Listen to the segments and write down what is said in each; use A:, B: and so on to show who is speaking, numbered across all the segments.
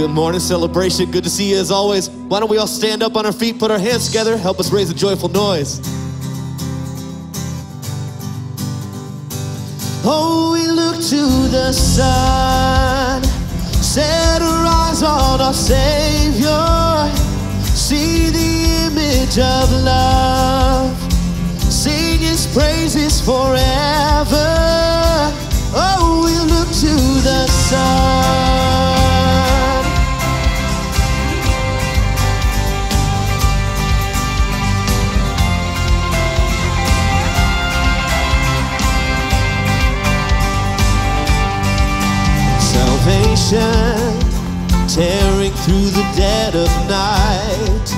A: Good morning, celebration. Good to see you as always. Why don't we all stand up on our feet, put our hands together, help us raise a joyful noise. Oh, we look to the sun, set our eyes on our Savior, see the image of love, sing His praises forever. Oh, we look to the sun. Salvation tearing through the dead of night.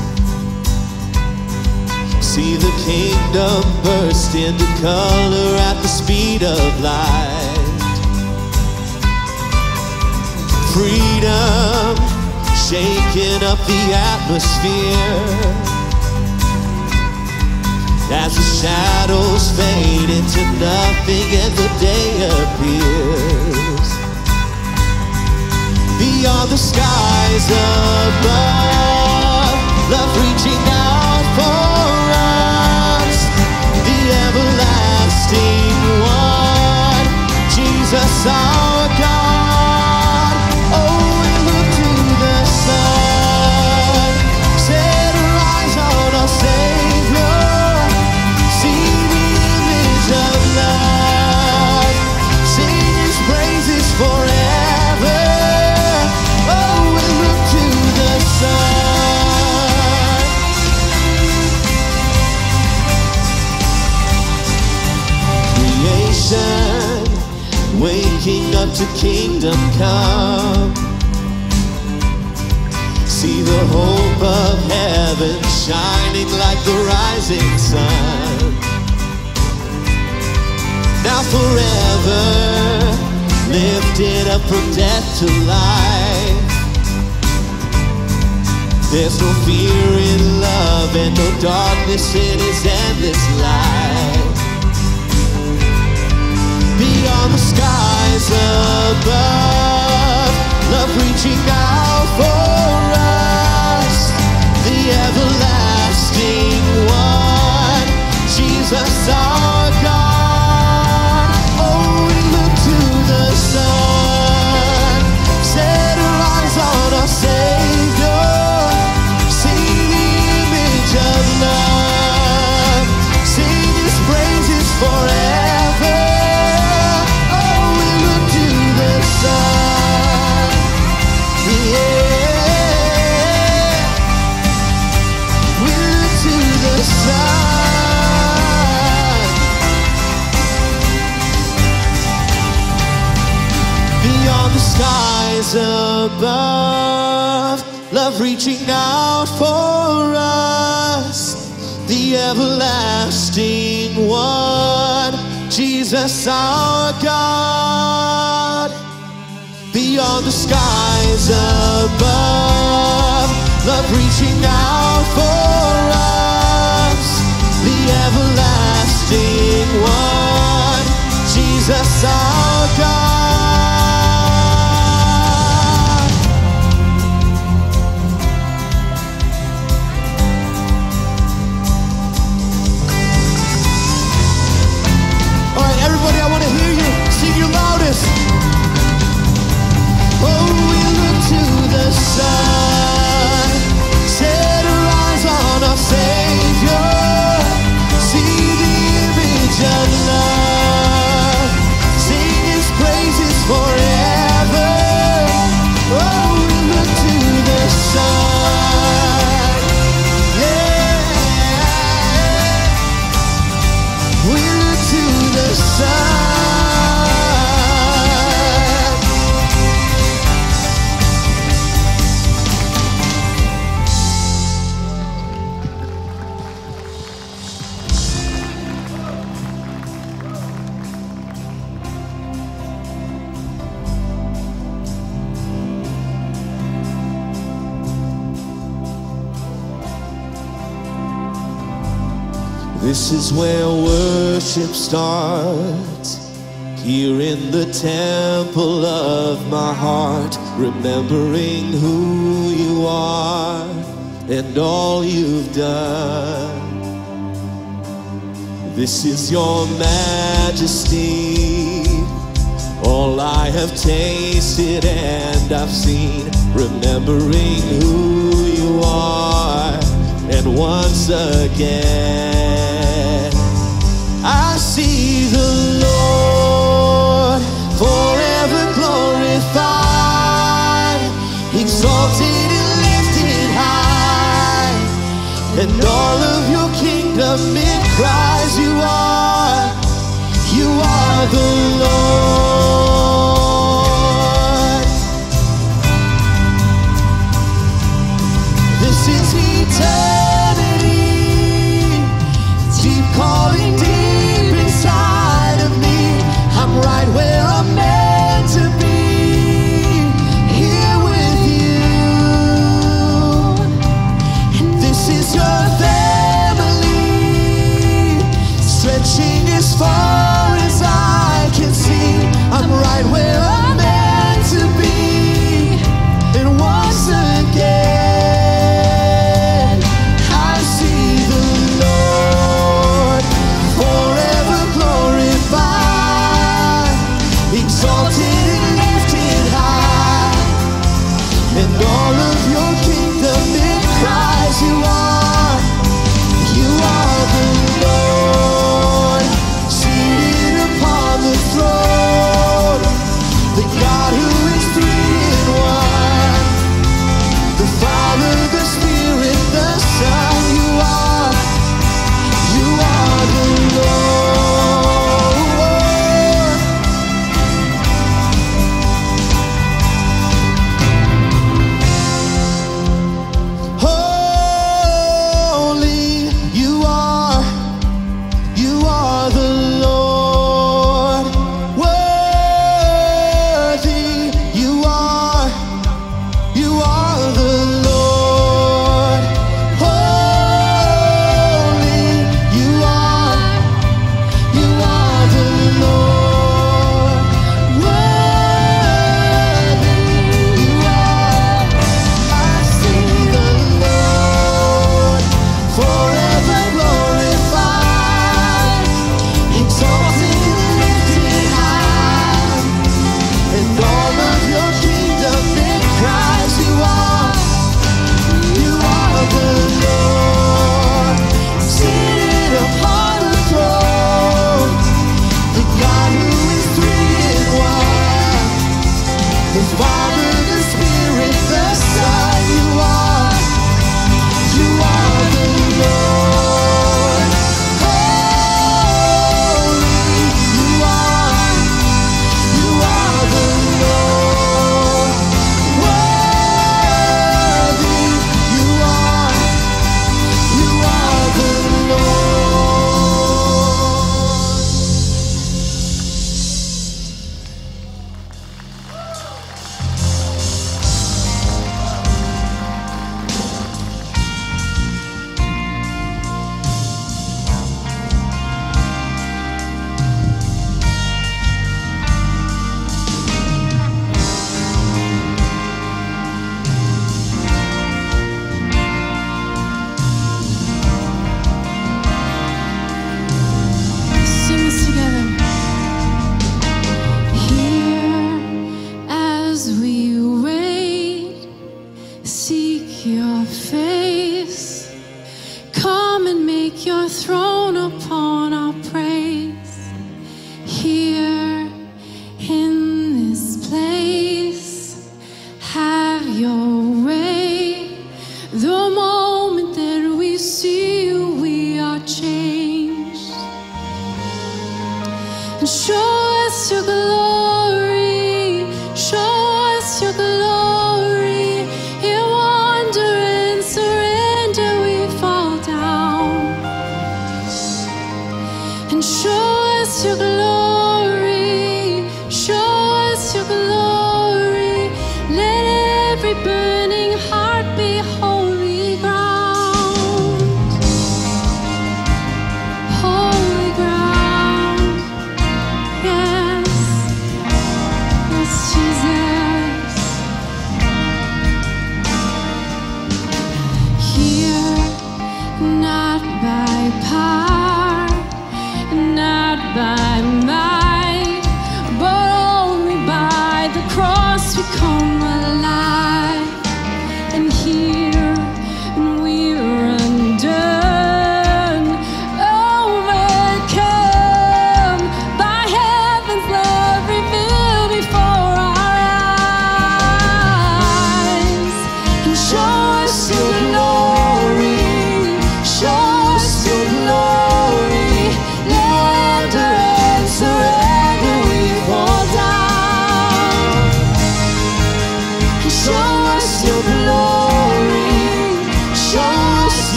A: See the kingdom burst into color at the speed of light. Freedom shaking up the atmosphere. As the shadows fade into nothing and the day appears beyond the skies above. Love reaching out waking up to kingdom come. See the hope of heaven shining like the rising sun. Now forever lifted up from death to life. There's no fear in love and no darkness in his endless light. Beyond the skies above, love reaching out for us, the everlasting one, Jesus our God. Skies above. Love reaching out for us, the everlasting one, Jesus our God. Beyond the skies above, love reaching out for us, the everlasting one, Jesus our worship starts here in the temple of my heart, remembering who you are and all you've done. This is your majesty, all I have tasted and I've seen, remembering who you are, and once again see the Lord forever glorified, exalted and lifted high, and all of your kingdom in Christ you are, you are the Lord.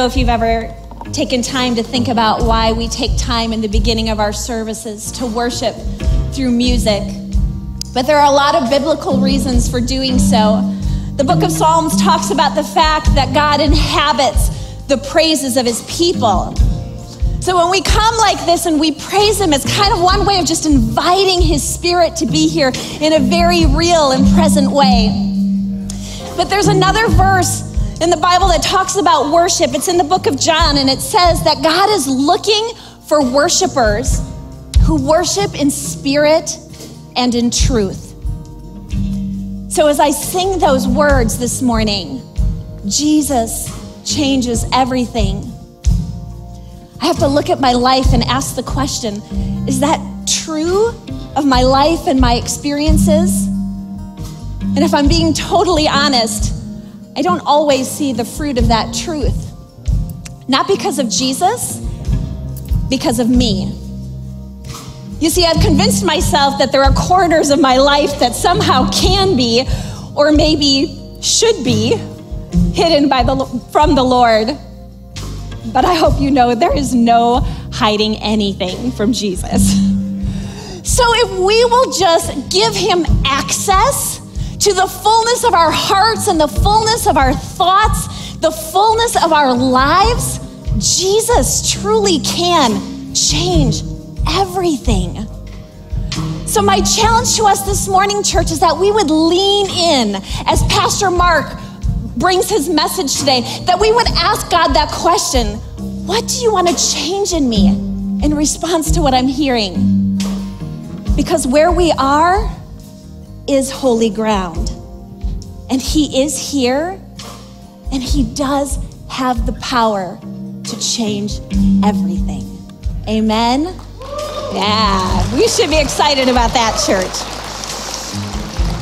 B: Know if you've ever taken time to think about why we take time in the beginning of our services to worship through music. But there are a lot of biblical reasons for doing so. The book of Psalms talks about the fact that God inhabits the praises of his people. So when we come like this and we praise him, it's kind of one way of just inviting his spirit to be here in a very real and present way. But there's another verse in the Bible that talks about worship. It's in the book of John, and it says that God is looking for worshipers who worship in spirit and in truth. So as I sing those words this morning, Jesus changes everything. I have to look at my life and ask the question is that true of my life and my experiences? And if I'm being totally honest, I don't always see the fruit of that truth. Not because of Jesus, because of me. You see, I've convinced myself that there are corners of my life that somehow can be, or maybe should be, hidden by the, from the Lord. but I hope you know there is no hiding anything from Jesus. So if we will just give him access to the fullness of our hearts and the fullness of our thoughts, the fullness of our lives, Jesus truly can change everything. So, my challenge to us this morning, church, is that we would lean in as Pastor Mark brings his message today, that we would ask God that question What do you want to change in me in response to what I'm hearing? Because where we are is holy ground. And He is here, and He does have the power to change everything. Amen. Yeah, we should be excited about that, church.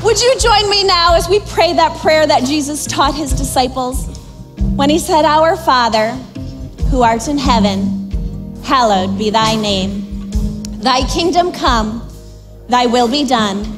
B: Would you join me now as we pray that prayer that Jesus taught his disciples when he said, Our Father, who art in heaven, hallowed be thy name. Thy kingdom come, thy will be done,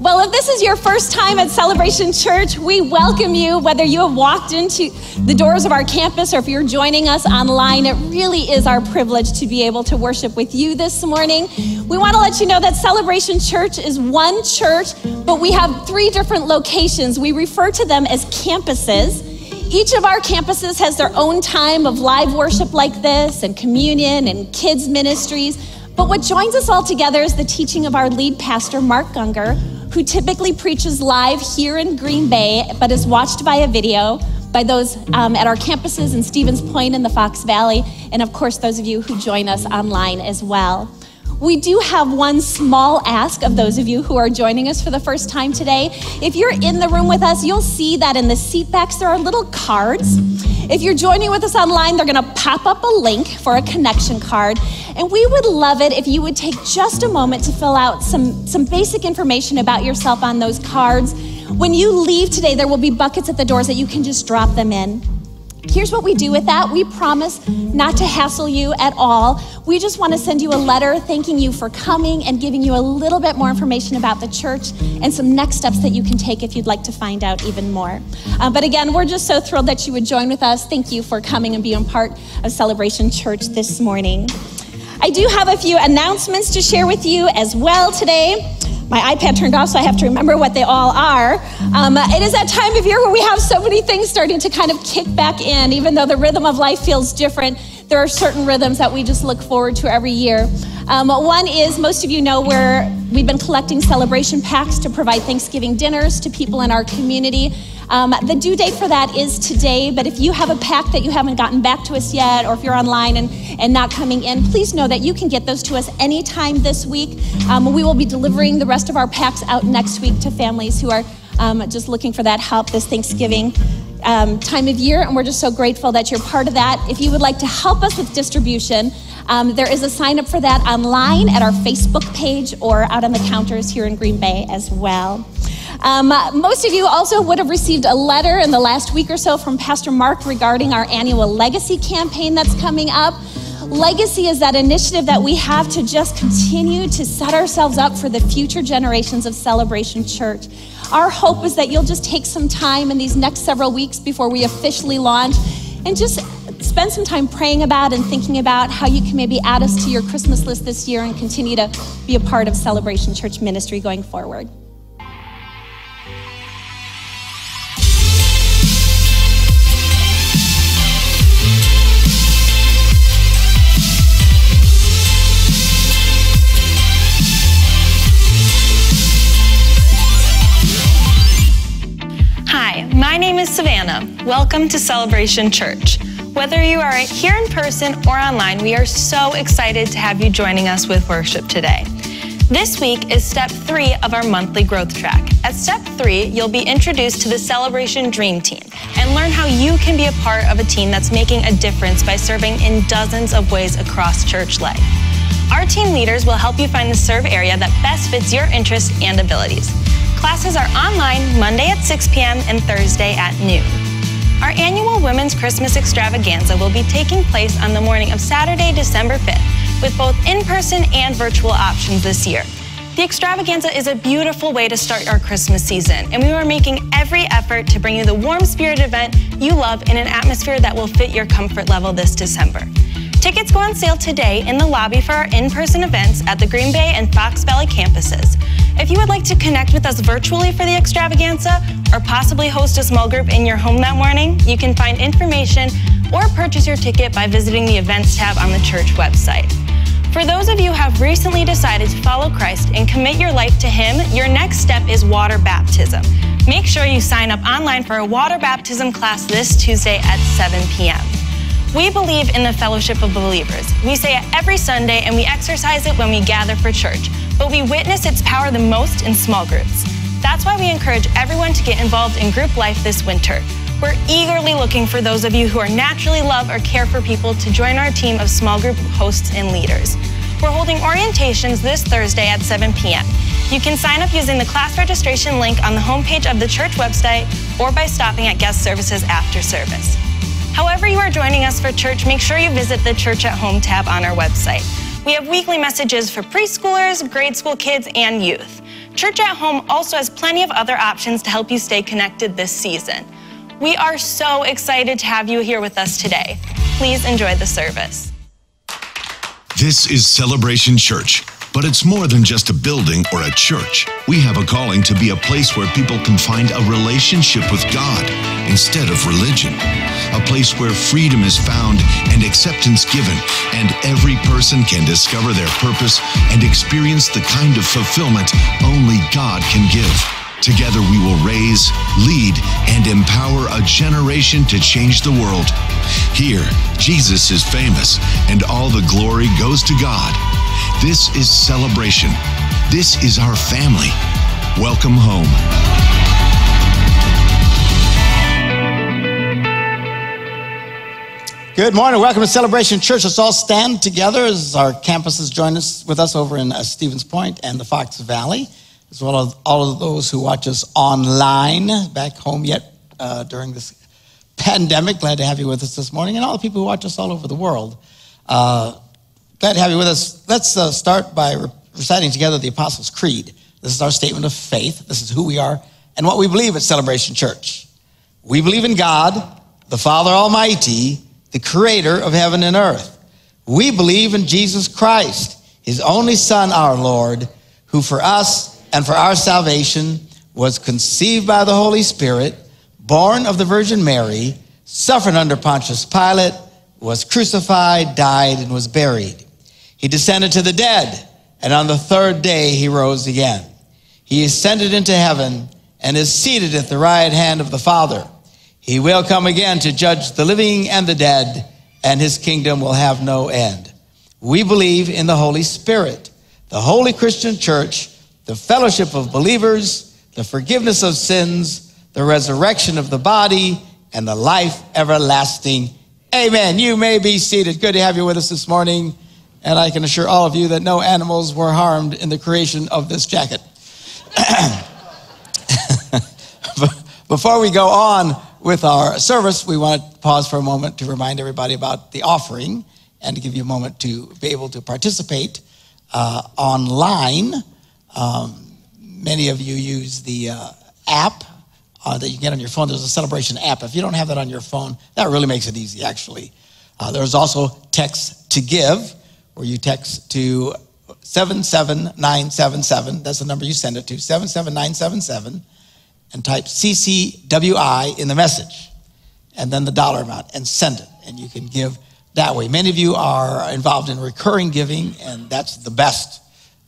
B: Well, if this is your first time at Celebration Church, we welcome you, whether you have walked into the doors of our campus or if you're joining us online. It really is our privilege to be able to worship with you this morning. We want to let you know that Celebration Church is one church, but we have three different locations. We refer to them as campuses. Each of our campuses has their own time of live worship like this, and communion, and kids' ministries. But what joins us all together is the teaching of our lead pastor, Mark Gungor, who typically preaches live here in Green Bay, but is watched by a video by those um, at our campuses in Stevens Point in the Fox Valley, and of course, those of you who join us online as well. We do have one small ask of those of you who are joining us for the first time today. If you're in the room with us, you'll see that in the seat backs there are little cards. If you're joining with us online, they're gonna pop up a link for a connection card. And we would love it if you would take just a moment to fill out some, some basic information about yourself on those cards. When you leave today, there will be buckets at the doors that you can just drop them in. Here's what we do with that. We promise not to hassle you at all. We just want to send you a letter thanking you for coming and giving you a little bit more information about the church and some next steps that you can take if you'd like to find out even more. Uh, but again, we're just so thrilled that you would join with us. Thank you for coming and being part of Celebration Church this morning. I do have a few announcements to share with you as well today my iPad turned off, so I have to remember what they all are. Um, it is that time of year where we have so many things starting to kind of kick back in, even though the rhythm of life feels different. There are certain rhythms that we just look forward to every year. Um, one is most of you know where we've been collecting celebration packs to provide Thanksgiving dinners to people in our community. Um, the due date for that is today, but if you have a pack that you haven't gotten back to us yet, or if you're online and, and not coming in, please know that you can get those to us anytime this week. Um, we will be delivering the rest of our packs out next week to families who are um, just looking for that help this Thanksgiving. Um, time of year, and we're just so grateful that you're part of that. If you would like to help us with distribution, um, there is a sign up for that online at our Facebook page or out on the counters here in Green Bay as well. Um, most of you also would have received a letter in the last week or so from Pastor Mark regarding our annual legacy campaign that's coming up. Legacy is that initiative that we have to just continue to set ourselves up for the future generations of Celebration Church. Our hope is that you'll just take some time in these next several weeks before we officially launch and just spend some time praying about and thinking about how you can maybe add us to your Christmas list this year and continue to be a part of Celebration Church ministry going forward.
C: My name is Savannah. Welcome to Celebration Church. Whether you are here in person or online, we are so excited to have you joining us with worship today. This week is step three of our monthly growth track. At step three, you'll be introduced to the Celebration Dream Team and learn how you can be a part of a team that's making a difference by serving in dozens of ways across church life. Our team leaders will help you find the serve area that best fits your interests and abilities. Classes are online Monday at 6 p.m. and Thursday at noon. Our annual Women's Christmas Extravaganza will be taking place on the morning of Saturday, December 5th, with both in person and virtual options this year. The extravaganza is a beautiful way to start our Christmas season, and we are making every effort to bring you the warm spirit event you love in an atmosphere that will fit your comfort level this December. Tickets go on sale today in the lobby for our in person events at the Green Bay and Fox Valley campuses. If you would like to connect with us virtually for the extravaganza or possibly host a small group in your home that morning, you can find information or purchase your ticket by visiting the events tab on the church website. For those of you who have recently decided to follow Christ and commit your life to Him, your next step is water baptism. Make sure you sign up online for a water baptism class this Tuesday at 7 p.m. We believe in the fellowship of believers. We say it every Sunday and we exercise it when we gather for church, but we witness its power the most in small groups. That's why we encourage everyone to get involved in group life this winter. We're eagerly looking for those of you who are naturally love or care for people to join our team of small group hosts and leaders. We're holding orientations this Thursday at 7 p.m. You can sign up using the class registration link on the homepage of the church website or by stopping at guest services after service. However, you are joining us for church, make sure you visit the Church at Home tab on our website. We have weekly messages for preschoolers, grade school kids, and youth. Church at Home also has plenty of other options to help you stay connected this season. We are so excited to have you here with us today. Please enjoy the service.
D: This is Celebration Church, but it's more than just a building or a church. We have a calling to be a place where people can find a relationship with God instead of religion, a place where freedom is found and acceptance given, and every person can discover their purpose and experience the kind of fulfillment only God can give. Together, we will raise, lead, and empower a generation to change the world. Here, Jesus is famous, and all the glory goes to God. This is celebration. This is our family. Welcome home.
E: Good morning. Welcome to Celebration Church. Let's all stand together as our campuses join us with us over in uh, Stevens Point and the Fox Valley, as well as all of those who watch us online back home yet uh, during this pandemic. Glad to have you with us this morning, and all the people who watch us all over the world. Uh, glad to have you with us. Let's uh, start by reciting together the Apostles' Creed. This is our statement of faith. This is who we are and what we believe at Celebration Church. We believe in God, the Father Almighty, the creator of heaven and earth. We believe in Jesus Christ, his only Son, our Lord, who for us and for our salvation was conceived by the Holy Spirit, born of the Virgin Mary, suffered under Pontius Pilate, was crucified, died, and was buried. He descended to the dead, and on the third day he rose again. He ascended into heaven and is seated at the right hand of the Father. He will come again to judge the living and the dead, and his kingdom will have no end. We believe in the Holy Spirit, the holy Christian church, the fellowship of believers, the forgiveness of sins, the resurrection of the body, and the life everlasting. Amen. You may be seated. Good to have you with us this morning. And I can assure all of you that no animals were harmed in the creation of this jacket. Before we go on with our service, we want to pause for a moment to remind everybody about the offering and to give you a moment to be able to participate uh, online. Um, many of you use the uh, app uh, that you get on your phone. There's a celebration app. If you don't have that on your phone, that really makes it easy, actually. Uh, there's also text to give, where you text to 77977. That's the number you send it to, 77977 and type CCWI in the message and then the dollar amount and send it. And you can give that way. Many of you are involved in recurring giving, and that's the best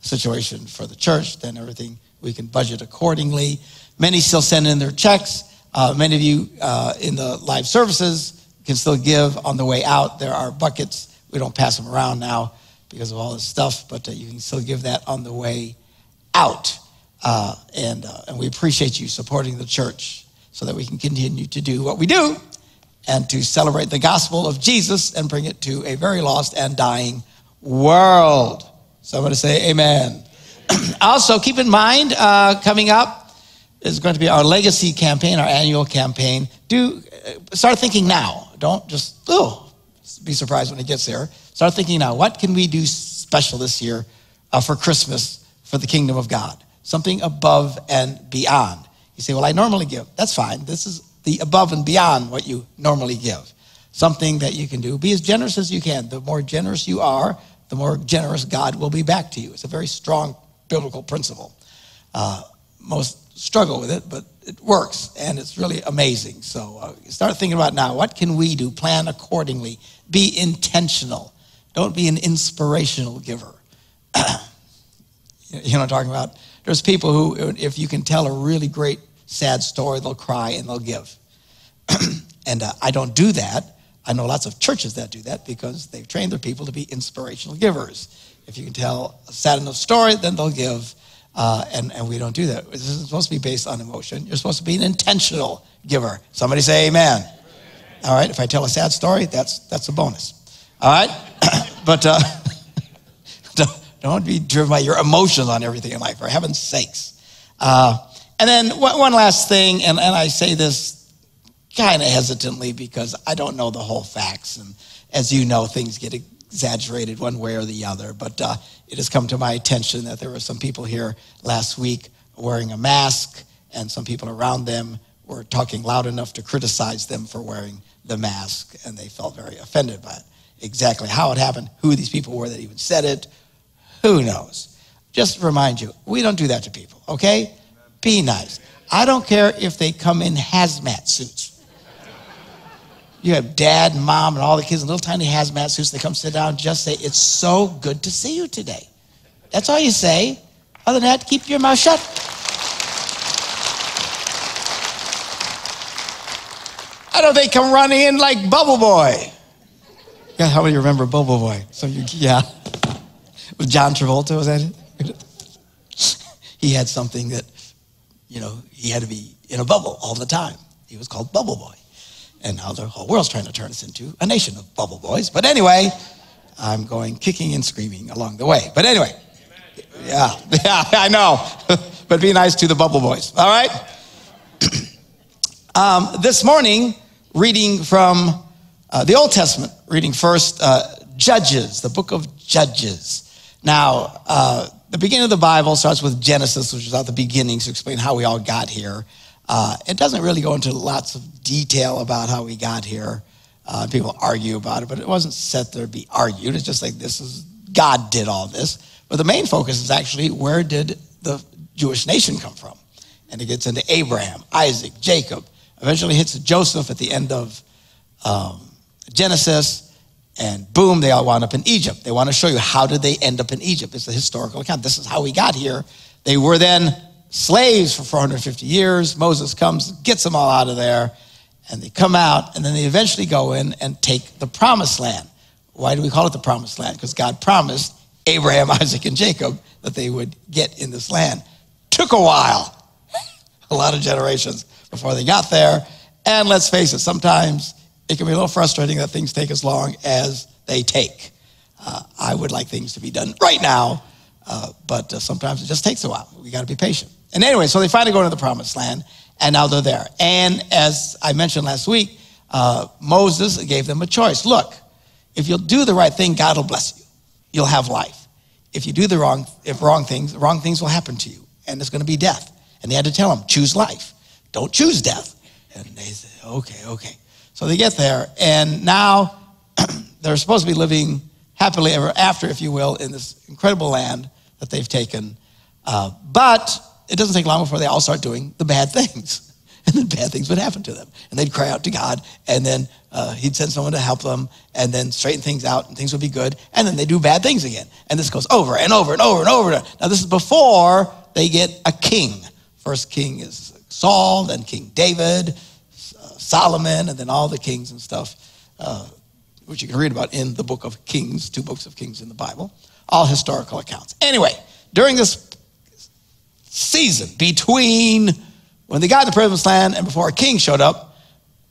E: situation for the church. Then everything we can budget accordingly. Many still send in their checks. Uh, many of you uh, in the live services can still give on the way out. There are buckets. We don't pass them around now because of all this stuff, but you can still give that on the way out. Uh, and, uh, and we appreciate you supporting the church so that we can continue to do what we do and to celebrate the gospel of Jesus and bring it to a very lost and dying world. Somebody say amen. also, keep in mind, uh, coming up is going to be our legacy campaign, our annual campaign. Do uh, start thinking now. Don't just oh, be surprised when it gets there. Start thinking now. What can we do special this year uh, for Christmas for the kingdom of God? Something above and beyond. You say, well, I normally give. That's fine. This is the above and beyond what you normally give. Something that you can do. Be as generous as you can. The more generous you are, the more generous God will be back to you. It's a very strong biblical principle. Uh, most struggle with it, but it works and it's really amazing. So uh, start thinking about now what can we do? Plan accordingly. Be intentional. Don't be an inspirational giver. you know what I'm talking about? There's people who, if you can tell a really great sad story, they'll cry and they'll give. and uh, I don't do that. I know lots of churches that do that because they've trained their people to be inspirational givers. If you can tell a sad enough story, then they'll give. Uh, and, and we don't do that. This is supposed to be based on emotion. You're supposed to be an intentional giver. Somebody say amen. amen. All right, if I tell a sad story, that's, that's a bonus. All right? but uh, don't be driven by your emotions on everything in life, for heaven's sakes. Uh, and then one, one last thing, and, and I say this kind of hesitantly because I don't know the whole facts. And as you know, things get exaggerated one way or the other. But uh, it has come to my attention that there were some people here last week wearing a mask, and some people around them were talking loud enough to criticize them for wearing the mask, and they felt very offended by it. Exactly how it happened, who these people were that even said it, who knows? Just remind you, we don't do that to people, okay? Be nice. I don't care if they come in hazmat suits. You have dad and mom and all the kids in little tiny hazmat suits. They come sit down, and just say, It's so good to see you today. That's all you say. Other than that, keep your mouth shut. I don't they come running in like Bubble Boy. Yeah, how many remember Bubble Boy? So you, yeah. With John Travolta, was that it? he had something that, you know, he had to be in a bubble all the time. He was called Bubble Boy. And now the whole world's trying to turn us into a nation of bubble boys. But anyway, I'm going kicking and screaming along the way. But anyway, yeah, yeah, I know. but be nice to the bubble boys, all right? um, this morning, reading from uh, the Old Testament, reading first uh, Judges, the book of Judges. Now, uh, the beginning of the Bible starts with Genesis, which is at the beginning to explain how we all got here. Uh, it doesn't really go into lots of detail about how we got here. Uh, people argue about it, but it wasn't set there to be argued. It's just like this is God did all this. But the main focus is actually where did the Jewish nation come from? And it gets into Abraham, Isaac, Jacob, eventually hits Joseph at the end of um, Genesis, and boom, they all wound up in Egypt. They want to show you how did they end up in Egypt. It's a historical account. This is how we got here. They were then slaves for 450 years. Moses comes, gets them all out of there, and they come out, and then they eventually go in and take the promised land. Why do we call it the promised land? Because God promised Abraham, Isaac, and Jacob that they would get in this land. Took a while, a lot of generations before they got there. And let's face it, sometimes it can be a little frustrating that things take as long as they take. Uh, I would like things to be done right now, uh, but uh, sometimes it just takes a while. We got to be patient. And anyway, so they finally go into the promised land, and now they're there. And as I mentioned last week, uh, Moses gave them a choice. Look, if you'll do the right thing, God will bless you. You'll have life. If you do the wrong, if wrong things, wrong things will happen to you, and it's going to be death. And they had to tell them, choose life. Don't choose death. And they said, okay, okay. So they get there, and now they're supposed to be living happily ever after, if you will, in this incredible land that they've taken. Uh, but it doesn't take long before they all start doing the bad things. And then bad things would happen to them. And they'd cry out to God, and then uh, He'd send someone to help them, and then straighten things out, and things would be good. And then they do bad things again. And this goes over and over and over and over. Now, this is before they get a king. First king is Saul, then King David, uh, Solomon, and then all the kings and stuff. Uh, which you can read about in the book of Kings, two books of Kings in the Bible, all historical accounts. Anyway, during this season between when they got in the promised land and before a king showed up,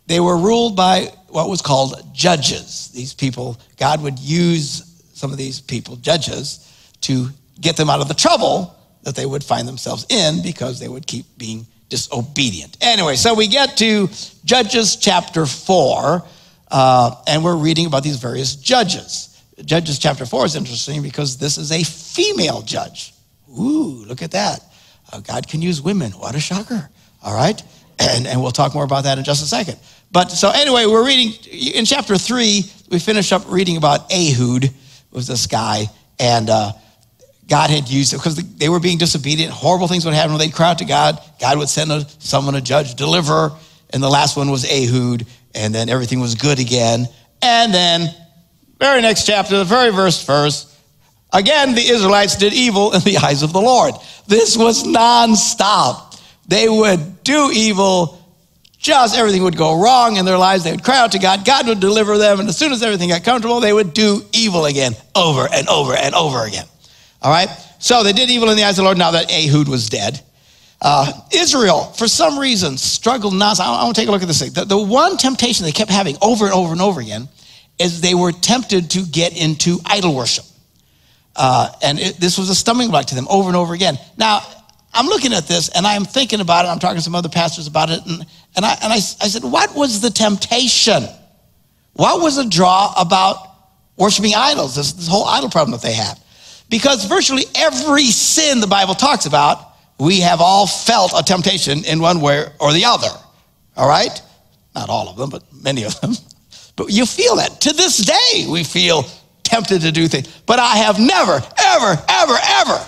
E: they were ruled by what was called judges. These people, God would use some of these people, judges, to get them out of the trouble that they would find themselves in because they would keep being disobedient. Anyway, so we get to Judges chapter 4, uh, and we're reading about these various judges. Judges chapter 4 is interesting because this is a female judge. Ooh, look at that. Uh, God can use women. What a shocker. All right? And, and we'll talk more about that in just a second. But so anyway, we're reading in chapter 3, we finish up reading about Ehud, was this guy, and uh, God had used it because they were being disobedient. Horrible things would happen when they'd cry out to God. God would send a, someone, a judge, deliver. And the last one was Ehud, and then everything was good again. And then, very next chapter, the very first verse, again, the Israelites did evil in the eyes of the Lord. This was nonstop. They would do evil, just everything would go wrong in their lives. They would cry out to God. God would deliver them. And as soon as everything got comfortable, they would do evil again, over and over and over again. All right? So they did evil in the eyes of the Lord now that Ehud was dead. Uh, Israel, for some reason, struggled not. I, want to take a look at this thing. The, the one temptation they kept having over and over and over again is they were tempted to get into idol worship. Uh, and it, this was a stumbling block to them over and over again. Now, I'm looking at this and I'm thinking about it. I'm talking to some other pastors about it. And, and, I, and I, I said, What was the temptation? What was the draw about worshiping idols, this, this whole idol problem that they had? Because virtually every sin the Bible talks about, we have all felt a temptation in one way or the other. All right? Not all of them, but many of them. But you feel that. To this day, we feel tempted to do things. But I have never, ever, ever, ever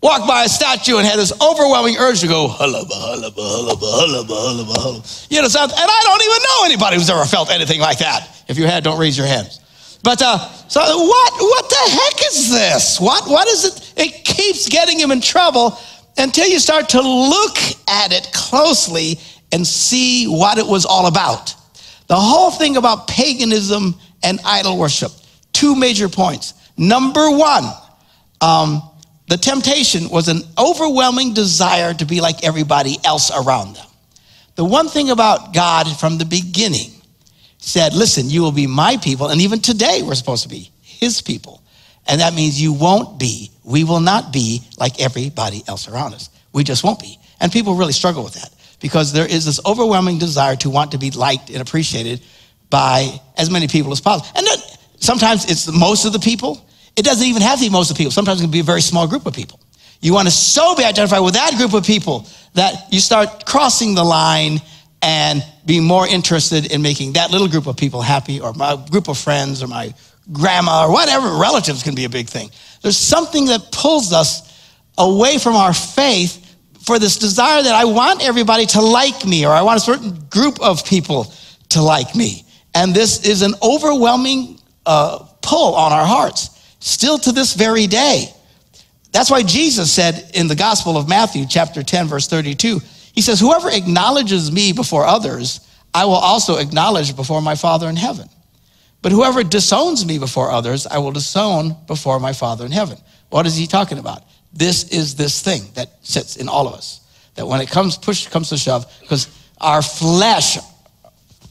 E: walked by a statue and had this overwhelming urge to go, hullaba, hullaba, hullaba, hullaba, hullaba, hullaba. You know, and I don't even know anybody who's ever felt anything like that. If you had, don't raise your hands. But uh, so what? What the heck is this? What? What is it? It keeps getting him in trouble until you start to look at it closely and see what it was all about. The whole thing about paganism and idol worship. Two major points. Number one, um, the temptation was an overwhelming desire to be like everybody else around them. The one thing about God from the beginning said, Listen, you will be my people. And even today, we're supposed to be his people. And that means you won't be, we will not be like everybody else around us. We just won't be. And people really struggle with that because there is this overwhelming desire to want to be liked and appreciated by as many people as possible. And sometimes it's the most of the people. It doesn't even have to be most of the people. Sometimes it can be a very small group of people. You want to so be identified with that group of people that you start crossing the line and being more interested in making that little group of people happy or my group of friends or my grandma or whatever. Relatives can be a big thing. There's something that pulls us away from our faith for this desire that I want everybody to like me or I want a certain group of people to like me. And this is an overwhelming uh, pull on our hearts, still to this very day. That's why Jesus said in the Gospel of Matthew, chapter 10, verse 32, he says, Whoever acknowledges me before others, I will also acknowledge before my Father in heaven. But whoever disowns me before others, I will disown before my Father in heaven. What is he talking about? This is this thing that sits in all of us. That when it comes, push comes to shove, because our flesh,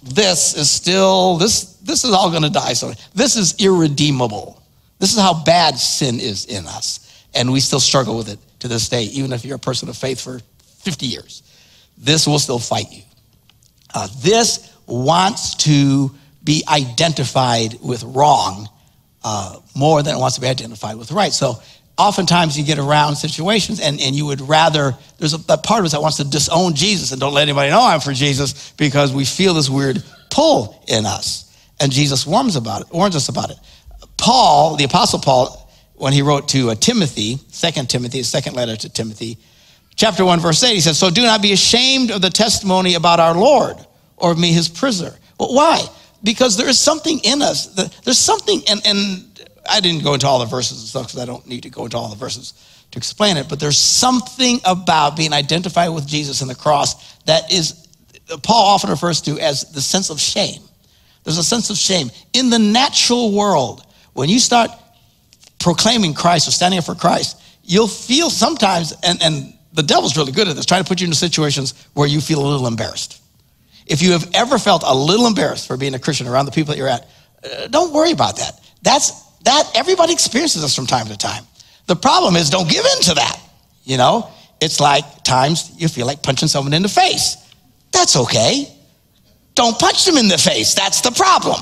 E: this is still, this, this is all going to die. So this is irredeemable. This is how bad sin is in us. And we still struggle with it to this day, even if you're a person of faith for 50 years. This will still fight you. Uh, this wants to be identified with wrong uh, more than it wants to be identified with right. So oftentimes you get around situations and, and you would rather, there's a, a part of us that wants to disown Jesus and don't let anybody know I'm for Jesus because we feel this weird pull in us. And Jesus warns about it, warns us about it. Paul, the apostle Paul, when he wrote to uh, Timothy, second Timothy, his second letter to Timothy, chapter 1, verse 8, he says, So do not be ashamed of the testimony about our Lord or of me, his prisoner. Well, why? Because there is something in us. There's something, and, and I didn't go into all the verses and stuff because I don't need to go into all the verses to explain it, but there's something about being identified with Jesus and the cross that is, Paul often refers to as the sense of shame. There's a sense of shame. In the natural world, when you start proclaiming Christ or standing up for Christ, you'll feel sometimes, and, and the devil's really good at this, trying to put you into situations where you feel a little embarrassed. If you have ever felt a little embarrassed for being a Christian around the people that you're at, uh, don't worry about that. That's that everybody experiences this from time to time. The problem is don't give in to that. You know, it's like times you feel like punching someone in the face. That's okay. Don't punch them in the face. That's the problem.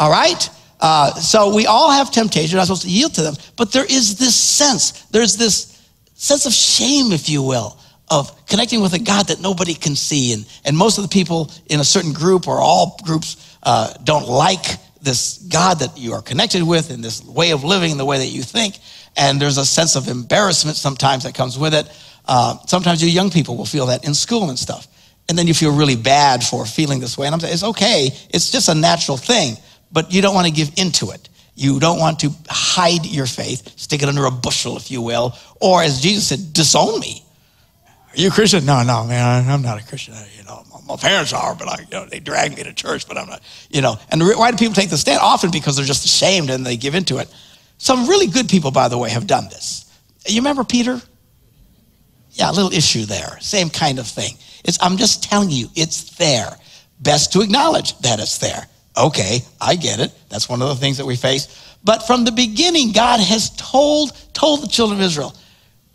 E: All right? Uh, so we all have temptation. We're not supposed to yield to them. But there is this sense, there's this sense of shame, if you will, of connecting with a God that nobody can see. And, and most of the people in a certain group or all groups uh, don't like this God that you are connected with and this way of living, the way that you think. And there's a sense of embarrassment sometimes that comes with it. Uh, sometimes you young people will feel that in school and stuff. And then you feel really bad for feeling this way. And I'm saying, it's okay. It's just a natural thing, but you don't want to give into it. You don't want to hide your faith, stick it under a bushel, if you will, or as Jesus said, disown me. Are you a Christian? No, no, man, I'm not a Christian. You know, my parents are, but I, you know, they drag me to church, but I'm not. You know, and why do people take the stand? Often because they're just ashamed and they give into it. Some really good people, by the way, have done this. You remember Peter? Yeah, a little issue there. Same kind of thing. It's, I'm just telling you, it's there. Best to acknowledge that it's there. Okay, I get it. That's one of the things that we face. But from the beginning, God has told, told the children of Israel,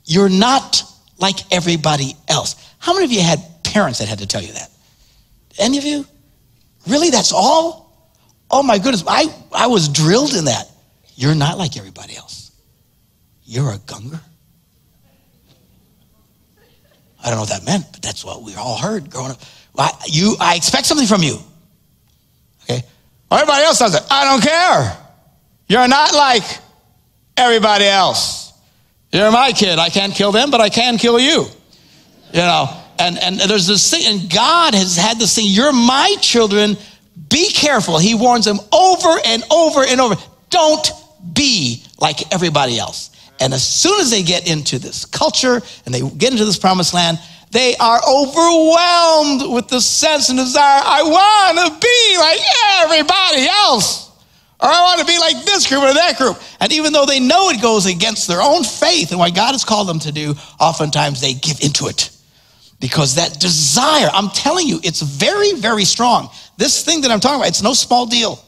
E: you're not like everybody else. How many of you had parents that had to tell you that? Any of you? Really, that's all? Oh my goodness, I, I was drilled in that. You're not like everybody else. You're a Gungor. I don't know what that meant, but that's what we all heard growing up. I, you, I expect something from you. Okay? Everybody else does it. I don't care. You're not like everybody else. You're my kid. I can't kill them, but I can kill you. You know, and, and there's this thing, and God has had this thing, you're my children, be careful. He warns them over and over and over. Don't be like everybody else. And as soon as they get into this culture and they get into this promised land, they are overwhelmed with the sense and desire I want to be like everybody else. Or I want to be like this group or that group. And even though they know it goes against their own faith and what God has called them to do, oftentimes they give into it. Because that desire, I'm telling you, it's very, very strong. This thing that I'm talking about, it's no small deal.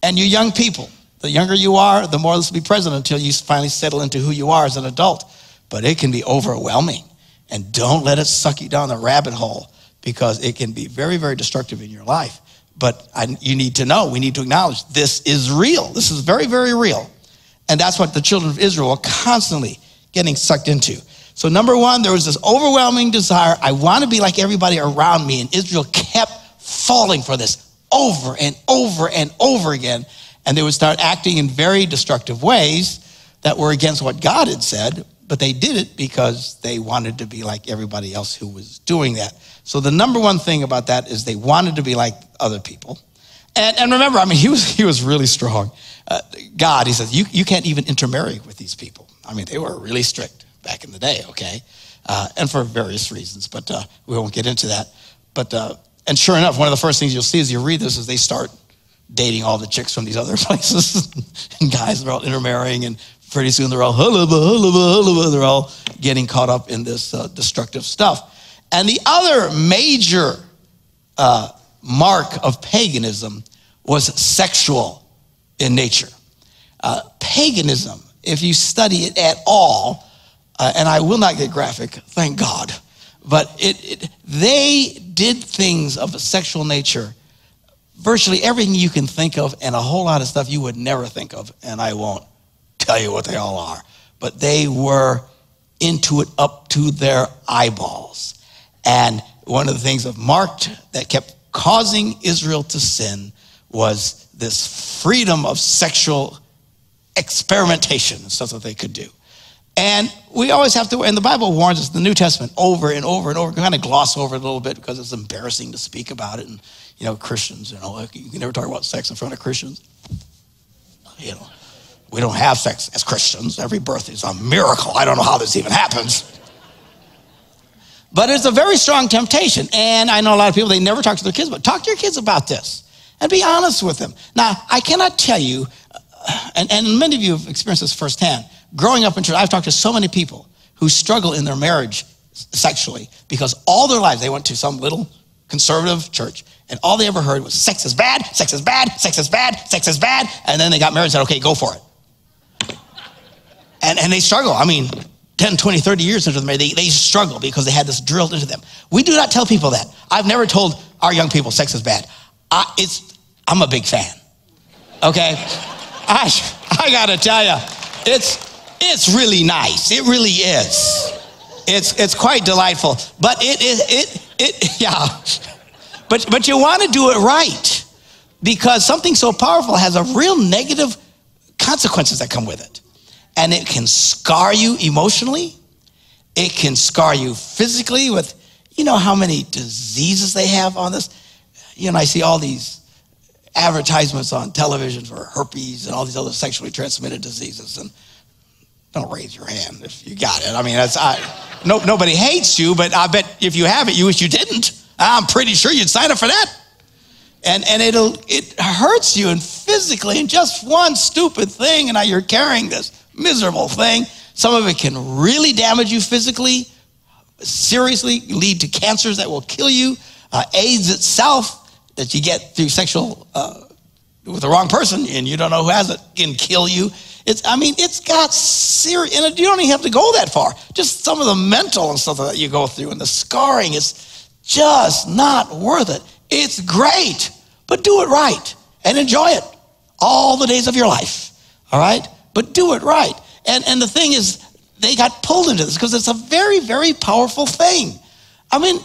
E: And you young people, the younger you are, the more this will be present until you finally settle into who you are as an adult. But it can be overwhelming. And don't let it suck you down the rabbit hole because it can be very, very destructive in your life. But I, you need to know, we need to acknowledge this is real. This is very, very real. And that's what the children of Israel are constantly getting sucked into. So, number one, there was this overwhelming desire I want to be like everybody around me. And Israel kept falling for this over and over and over again. And they would start acting in very destructive ways that were against what God had said, but they did it because they wanted to be like everybody else who was doing that. So the number one thing about that is they wanted to be like other people. And, and remember, I mean, he was, he was really strong. Uh, God, he says, you, you can't even intermarry with these people. I mean, they were really strict back in the day, okay? Uh, and for various reasons, but uh, we won't get into that. But, uh, and sure enough, one of the first things you'll see as you read this is they start dating all the chicks from these other places. and guys are all intermarrying, and pretty soon they're all hullaba, hullaba, hullaba. They're all getting caught up in this uh, destructive stuff. And the other major uh, mark of paganism was sexual in nature. Uh, paganism, if you study it at all, uh, and I will not get graphic, thank God, but it, it, they did things of a sexual nature, virtually everything you can think of, and a whole lot of stuff you would never think of, and I won't tell you what they all are. But they were into it up to their eyeballs. And one of the things of marked that kept causing Israel to sin was this freedom of sexual experimentation, and stuff that they could do. And we always have to, and the Bible warns us, the New Testament, over and over and over, kind of gloss over it a little bit because it's embarrassing to speak about it. And, you know, Christians, you know, you can never talk about sex in front of Christians. You know, we don't have sex as Christians. Every birth is a miracle. I don't know how this even happens. But it's a very strong temptation. And I know a lot of people, they never talk to their kids, but talk to your kids about this. and be honest with them. Now, I cannot tell you, and, and many of you have experienced this firsthand. Growing up in church, I've talked to so many people who struggle in their marriage sexually because all their lives they went to some little conservative church and all they ever heard was sex is bad, sex is bad, sex is bad, sex is bad. And then they got married and said, okay, go for it. And, and they struggle. I mean, 10, 20, 30 years into the marriage, they, they struggle because they had this drilled into them. We do not tell people that. I've never told our young people sex is bad. I, it's, I'm a big fan. Okay? I, I gotta tell you, it's, it's really nice. It really is. It's, it's quite delightful. But it is, it, it, yeah. But, but you want to do it right because something so powerful has a real negative consequences that come with it. And it can scar you emotionally. It can scar you physically with, you know, how many diseases they have on this. You know, I see all these advertisements on television for herpes and all these other sexually transmitted diseases. And don't raise your hand if you got it. I mean, that's, I, no, nobody hates you, but I bet if you have it, you wish you didn't. I'm pretty sure you'd sign up for that. And, and it'll, it hurts you and physically, and just one stupid thing, and now you're carrying this miserable thing. Some of it can really damage you physically, seriously lead to cancers that will kill you. Uh, AIDS itself, that you get through sexual uh, with the wrong person, and you don't know who has it, can kill you. It's, I mean, it's got serious, and you don't even have to go that far. Just some of the mental and stuff that you go through, and the scarring is just not worth it. It's great, but do it right and enjoy it all the days of your life. All right? But do it right. And, and the thing is, they got pulled into this because it's a very, very powerful thing. I mean,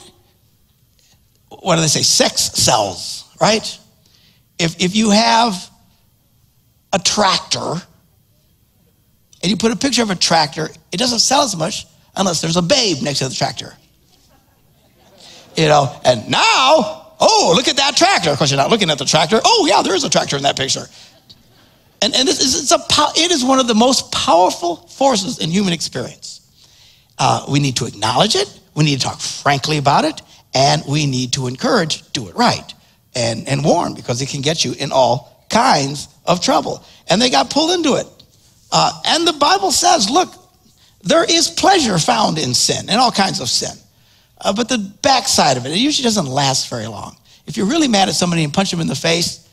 E: what do they say? Sex sells, right? If, if you have a tractor and you put a picture of a tractor, it doesn't sell as much unless there's a babe next to the tractor you know, and now, oh, look at that tractor. Of course, you're not looking at the tractor. Oh, yeah, there is a tractor in that picture. And, and this is, it's a, it is one of the most powerful forces in human experience. Uh, we need to acknowledge it, we need to talk frankly about it, and we need to encourage, do it right, and, and warn, because it can get you in all kinds of trouble. And they got pulled into it. Uh, and the Bible says, look, there is pleasure found in sin, in all kinds of sin. Uh, but the backside of it, it usually doesn't last very long. If you're really mad at somebody and punch them in the face,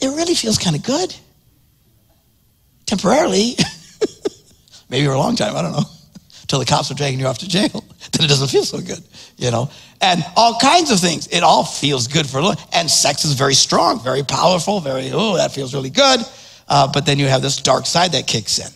E: it really feels kind of good. Temporarily. Maybe for a long time, I don't know. Until the cops are dragging you off to jail. then it doesn't feel so good, you know. And all kinds of things. It all feels good for a little. And sex is very strong, very powerful, very, oh, that feels really good. Uh, but then you have this dark side that kicks in.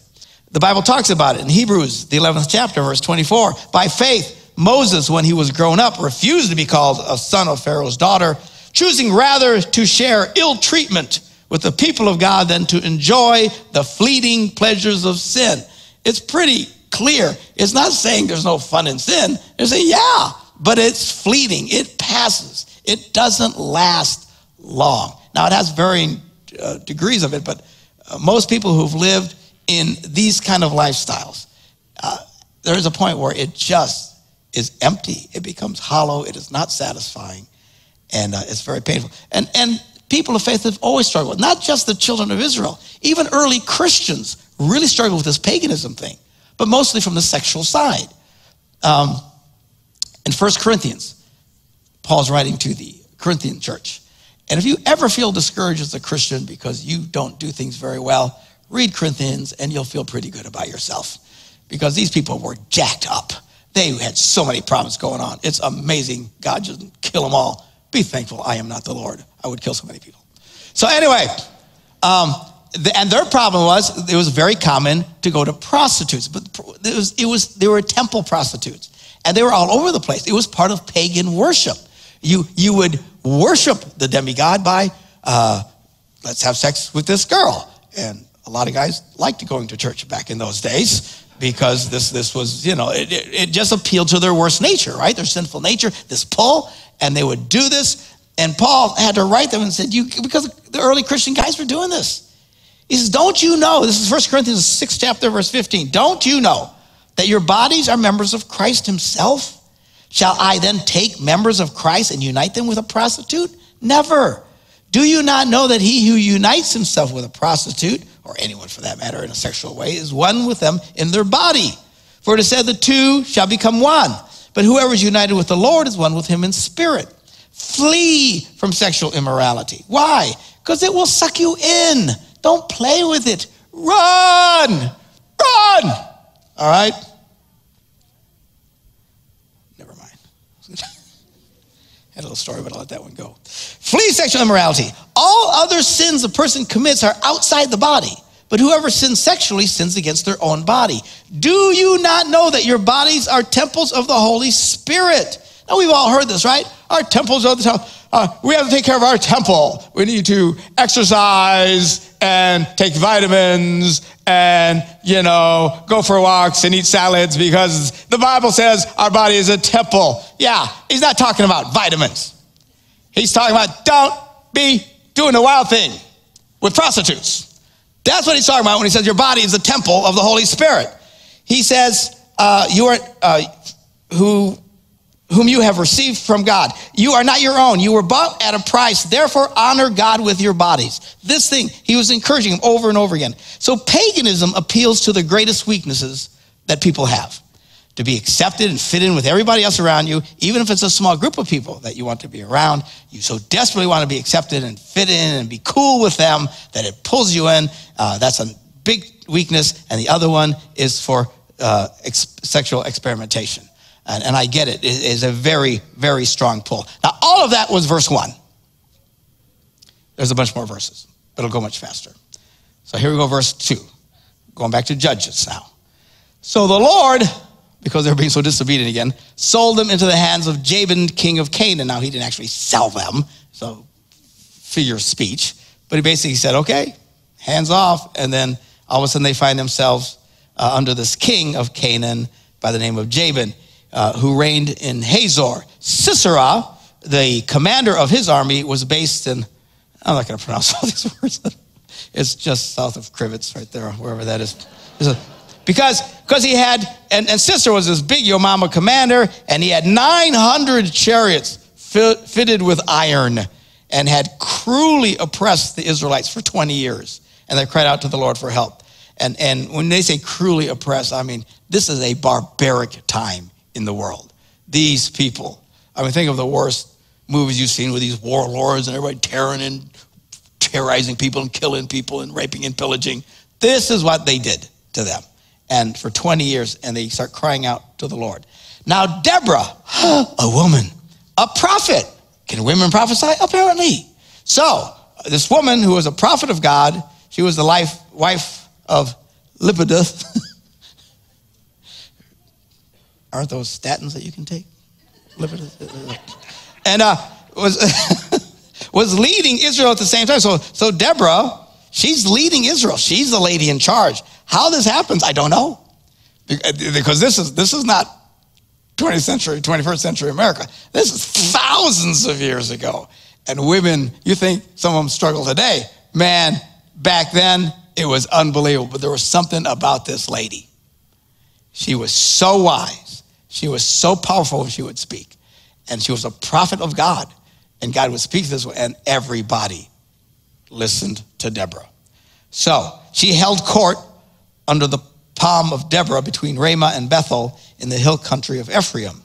E: The Bible talks about it in Hebrews, the 11th chapter, verse 24. By faith, Moses, when he was grown up, refused to be called a son of Pharaoh's daughter, choosing rather to share ill treatment with the people of God than to enjoy the fleeting pleasures of sin. It's pretty clear. It's not saying there's no fun in sin. It's saying, yeah, but it's fleeting. It passes. It doesn't last long. Now, it has varying uh, degrees of it, but uh, most people who've lived in these kind of lifestyles, uh, there is a point where it just is empty. It becomes hollow. It is not satisfying. And uh, it's very painful. And, and people of faith have always struggled, not just the children of Israel. Even early Christians really struggled with this paganism thing, but mostly from the sexual side. Um, in 1 Corinthians, Paul's writing to the Corinthian church. And if you ever feel discouraged as a Christian because you don't do things very well, read Corinthians and you'll feel pretty good about yourself because these people were jacked up. They had so many problems going on. It's amazing. God just kill them all. Be thankful I am not the Lord. I would kill so many people. So anyway, um, the, and their problem was it was very common to go to prostitutes, but it was, it was they were temple prostitutes, and they were all over the place. It was part of pagan worship. You you would worship the demigod by uh, let's have sex with this girl, and a lot of guys liked going to church back in those days because this, this was, you know, it, it just appealed to their worst nature, right? Their sinful nature, this pull, and they would do this. And Paul had to write them and said, you, because the early Christian guys were doing this. He says, don't you know, this is 1 Corinthians 6 chapter, verse 15. Don't you know that your bodies are members of Christ himself? Shall I then take members of Christ and unite them with a prostitute? Never. Do you not know that he who unites himself with a prostitute, or anyone for that matter in a sexual way, is one with them in their body? For it is said, the two shall become one. But whoever is united with the Lord is one with him in spirit. Flee from sexual immorality. Why? Because it will suck you in. Don't play with it. Run! Run! All right? Never mind. Had a little story, but I'll let that one go. Flee sexual immorality. All other sins a person commits are outside the body, but whoever sins sexually sins against their own body. Do you not know that your bodies are temples of the Holy Spirit? Now, we've all heard this, right? Our temples are the temple. Uh, we have to take care of our temple. We need to exercise and take vitamins and, you know, go for walks and eat salads because the Bible says our body is a temple. Yeah, he's not talking about vitamins. He's talking about don't be doing the wild thing with prostitutes. That's what he's talking about when he says your body is a temple of the Holy Spirit. He says, uh, you are, uh, who whom you have received from God. You are not your own. You were bought at a price. Therefore, honor God with your bodies. This thing, he was encouraging him over and over again. So, paganism appeals to the greatest weaknesses that people have to be accepted and fit in with everybody else around you, even if it's a small group of people that you want to be around. You so desperately want to be accepted and fit in and be cool with them that it pulls you in. Uh, that's a big weakness. And the other one is for uh, ex- sexual experimentation. And, and I get it. It is a very, very strong pull. Now, all of that was verse one. There's a bunch more verses, but it'll go much faster. So here we go, verse two. Going back to Judges now. So the Lord, because they're being so disobedient again, sold them into the hands of Jabin, king of Canaan. Now, he didn't actually sell them, so figure of speech, but he basically said, okay, hands off. And then all of a sudden they find themselves uh, under this king of Canaan by the name of Jabin uh, who reigned in Hazor. Sisera, the commander of his army, was based in, I'm not going to pronounce all these words. it's just south of Crivitz, right there, wherever that is. Because, because he had, and, and Sisera was this big Yomama commander, and he had 900 chariots fit, fitted with iron and had cruelly oppressed the Israelites for 20 years. And they cried out to the Lord for help. And, and when they say cruelly oppressed, I mean, this is a barbaric time in the world. These people. I mean, think of the worst movies you've seen with these warlords and everybody tearing and terrorizing people and killing people and raping and pillaging. This is what they did to them. And for 20 years, and they start crying out to the Lord. Now, Deborah, a woman, a prophet. Can women prophesy? Apparently. So, this woman who was a prophet of God, she was the life, wife of Lepidus. aren't those statins that you can take? Uh, uh, uh. And uh, was was leading Israel at the same time. So so Deborah, she's leading Israel. She's the lady in charge. How this happens, I don't know, because this is this is not 20th century, 21st century America. This is thousands of years ago. And women, you think some of them struggle today? Man, back then it was unbelievable. But there was something about this lady. She was so wise she was so powerful when she would speak. And she was a prophet of God. And God would speak this way, and everybody listened to Deborah. So she held court under the palm of Deborah between Ramah and Bethel in the hill country of Ephraim,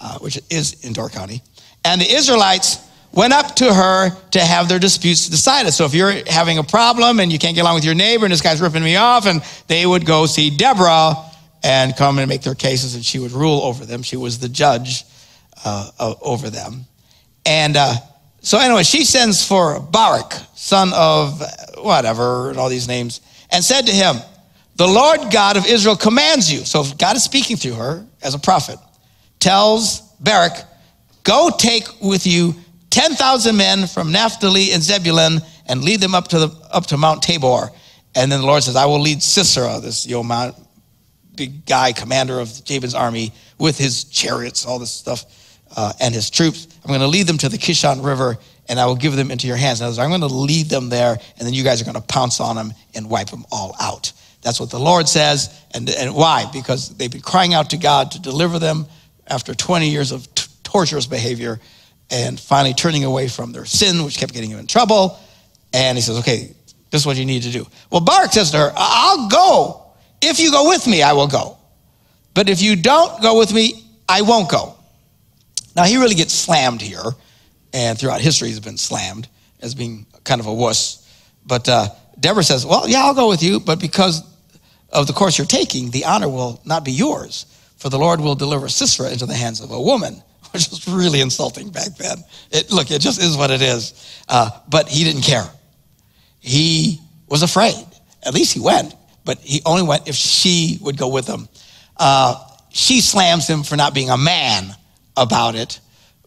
E: uh, which is in Door County. And the Israelites went up to her to have their disputes decided. So if you're having a problem and you can't get along with your neighbor and this guy's ripping me off, and they would go see Deborah and come and make their cases, and she would rule over them. She was the judge uh, over them. And uh, so, anyway, she sends for Barak, son of whatever, and all these names, and said to him, The Lord God of Israel commands you. So, God is speaking through her as a prophet, tells Barak, Go take with you 10,000 men from Naphtali and Zebulun and lead them up to, the, up to Mount Tabor. And then the Lord says, I will lead Sisera, this Yomam, big guy, commander of Jabin's army, with his chariots, all this stuff, uh, and his troops. I'm going to lead them to the Kishon River, and I will give them into your hands. I'm going to lead them there, and then you guys are going to pounce on them and wipe them all out. That's what the Lord says. And, and why? Because they've been crying out to God to deliver them after 20 years of t- torturous behavior. and finally turning away from their sin, which kept getting them in trouble. And he says, Okay, this is what you need to do. Well, Barak says to her, I'll go. If you go with me, I will go. But if you don't go with me, I won't go. Now, he really gets slammed here, and throughout history, he's been slammed as being kind of a wuss. But uh, Deborah says, Well, yeah, I'll go with you, but because of the course you're taking, the honor will not be yours, for the Lord will deliver Sisera into the hands of a woman, which is really insulting back then. It, look, it just is what it is. Uh, but he didn't care. He was afraid. At least he went, but he only went if she would go with him. Uh, she slams him for not being a man about it.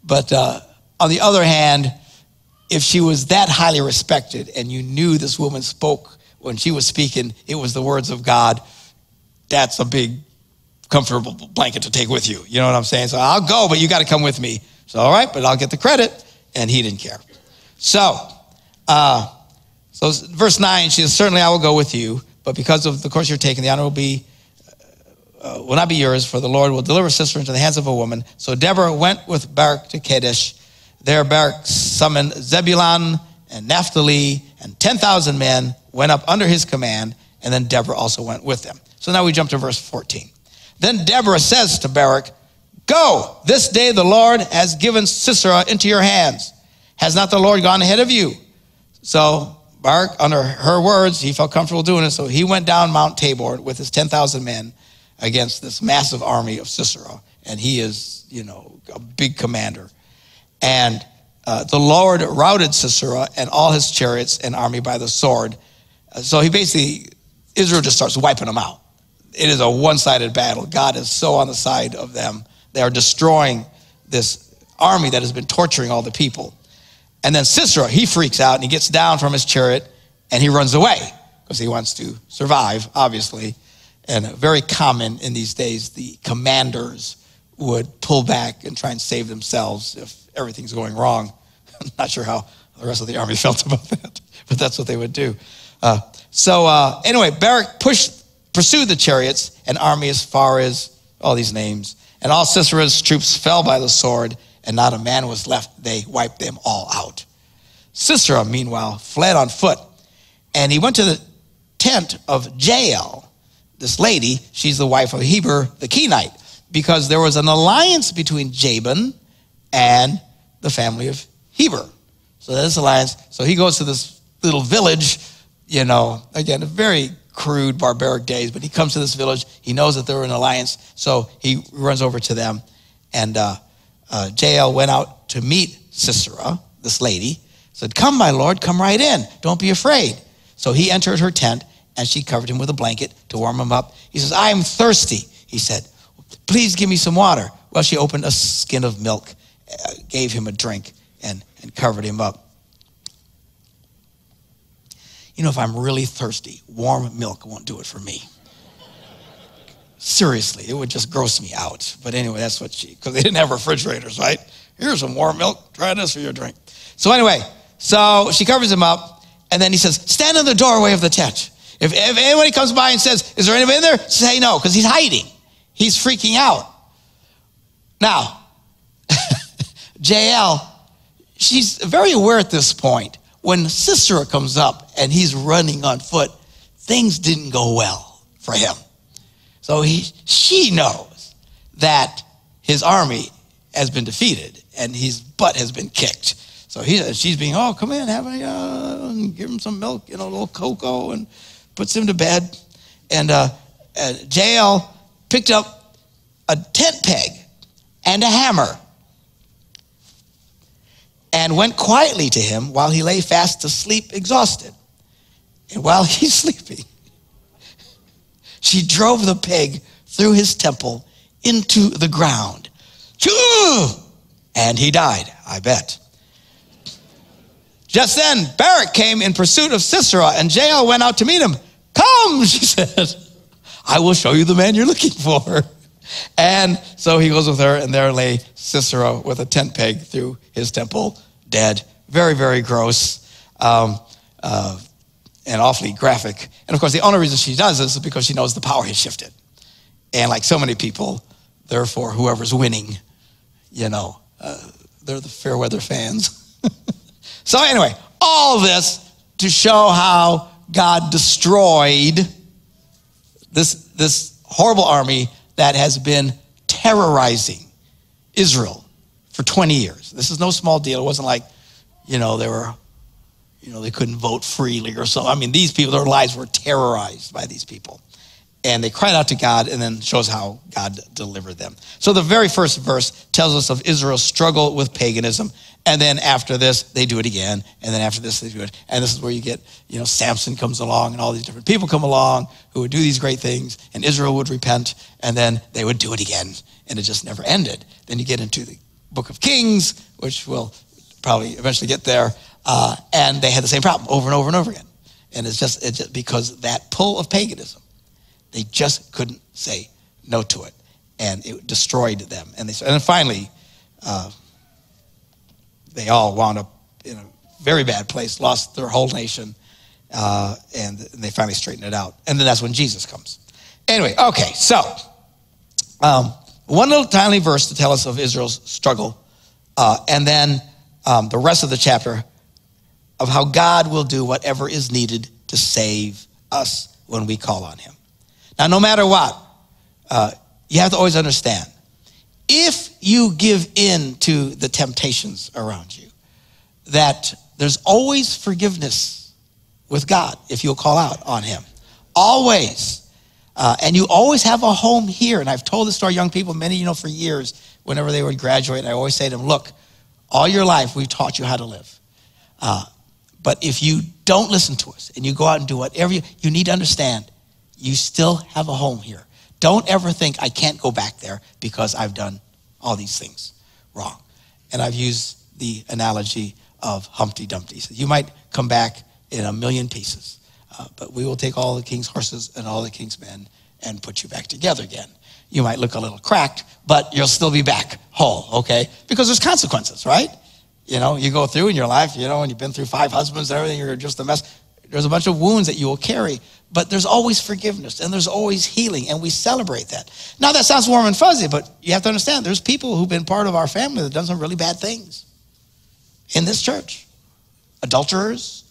E: But uh, on the other hand, if she was that highly respected and you knew this woman spoke when she was speaking, it was the words of God, that's a big, comfortable blanket to take with you. You know what I'm saying? So I'll go, but you got to come with me. So, all right, but I'll get the credit. And he didn't care. So, uh, so verse 9, she says, Certainly I will go with you, but because of the course you're taking, the honor will be uh, will not be yours, for the Lord will deliver Sisera into the hands of a woman. So Deborah went with Barak to Kadesh. There Barak summoned Zebulun and Naphtali, and 10,000 men went up under his command, and then Deborah also went with them. So now we jump to verse 14. Then Deborah says to Barak, Go, this day the Lord has given Sisera into your hands. Has not the Lord gone ahead of you? So Under her words, he felt comfortable doing it. So he went down Mount Tabor with his 10,000 men against this massive army of Sisera. And he is, you know, a big commander. And uh, the Lord routed Sisera and all his chariots and army by the sword. Uh, so he basically, Israel just starts wiping them out. It is a one sided battle. God is so on the side of them. They are destroying this army that has been torturing all the people. And then Sisera, he freaks out and he gets down from his chariot and he runs away because he wants to survive, obviously. And very common in these days, the commanders would pull back and try and save themselves if everything's going wrong. I'm not sure how the rest of the army felt about that, but that's what they would do. Uh, so uh, anyway, Barak pushed, pursued the chariots and army as far as all these names. And all Sisera's troops fell by the sword, and not a man was left. They wiped them all out. Sisera, meanwhile, fled on foot, and he went to the tent of Jael, this lady. She's the wife of Heber the Kenite, because there was an alliance between Jabin and the family of Heber. So this alliance. So he goes to this little village, you know, again, a very crude, barbaric days, but he comes to this village. He knows that they're in alliance, so he runs over to them. And uh, uh, Jael went out to meet Sisera, this lady, said, Come, my lord, come right in. Don't be afraid. So he entered her tent, and she covered him with a blanket to warm him up. He says, I am thirsty. He said, Please give me some water. Well, she opened a skin of milk, uh, gave him a drink, and, and covered him up. You know, if I'm really thirsty, warm milk won't do it for me. Seriously, it would just gross me out. But anyway, that's what she, because they didn't have refrigerators, right? Here's some warm milk. Try this for your drink. So anyway, so she covers him up, and then he says, Stand in the doorway of the tent. If, if anybody comes by and says, Is there anybody in there? Say no, because he's hiding. He's freaking out. Now, Jael, she's very aware at this point. When Sisera comes up and he's running on foot, things didn't go well for him. So he, she knows that his army has been defeated and his butt has been kicked. So he, she's being, oh, come in, have a, uh, give him some milk, you know, a little cocoa, and puts him to bed. And uh, uh, picked up a tent peg and a hammer and went quietly to him while he lay fast asleep, exhausted. And while he's sleeping, she drove the peg through his temple into the ground. And he died, I bet. Just then, Barak came in pursuit of Sisera, and Jael went out to meet him. Come, she said, I will show you the man you're looking for. And so he goes with her, and there lay Sisera with a tent peg through his temple, dead. Very, very gross um, uh, and awfully graphic. And of course, the only reason she does this is because she knows the power has shifted. And like so many people, therefore, whoever's winning, you know, uh, they're the fair weather fans. so, anyway, all this to show how God destroyed this, this horrible army that has been terrorizing Israel for 20 years. This is no small deal. It wasn't like, you know, there were, you know, they couldn't vote freely or so. I mean, these people, their lives were terrorized by these people. And they cried out to God and then shows how God delivered them. So the very first verse tells us of Israel's struggle with paganism. And then after this, they do it again. And then after this, they do it. And this is where you get, you know, Samson comes along and all these different people come along who would do these great things. And Israel would repent and then they would do it again. And it just never ended. Then you get into the book of Kings, which we'll probably eventually get there. Uh, and they had the same problem over and over and over again. And it's just, it's just because that pull of paganism, they just couldn't say no to it. And it destroyed them. And, they, and then finally, uh, they all wound up in a very bad place, lost their whole nation, uh, and they finally straightened it out. And then that's when Jesus comes. Anyway, okay, so um, one little tiny verse to tell us of Israel's struggle, uh, and then um, the rest of the chapter of how God will do whatever is needed to save us when we call on Him. Now, no matter what, uh, you have to always understand if you give in to the temptations around you, that there's always forgiveness with God if you'll call out on Him. Always. Uh, and you always have a home here. And I've told this to our young people, many you know for years, whenever they would graduate, I always say to them, look, all your life we've taught you how to live. Uh, but if you don't listen to us and you go out and do whatever you, you need to understand, you still have a home here. Don't ever think I can't go back there because I've done all these things wrong. And I've used the analogy of Humpty Dumpty. So you might come back in a million pieces, uh, but we will take all the king's horses and all the king's men and put you back together again. You might look a little cracked, but you'll still be back whole, okay? Because there's consequences, right? You know, you go through in your life, you know, and you've been through five husbands and everything, you're just a mess. There's a bunch of wounds that you will carry, but there's always forgiveness and there's always healing, and we celebrate that. Now, that sounds warm and fuzzy, but you have to understand there's people who've been part of our family that done some really bad things in this church adulterers,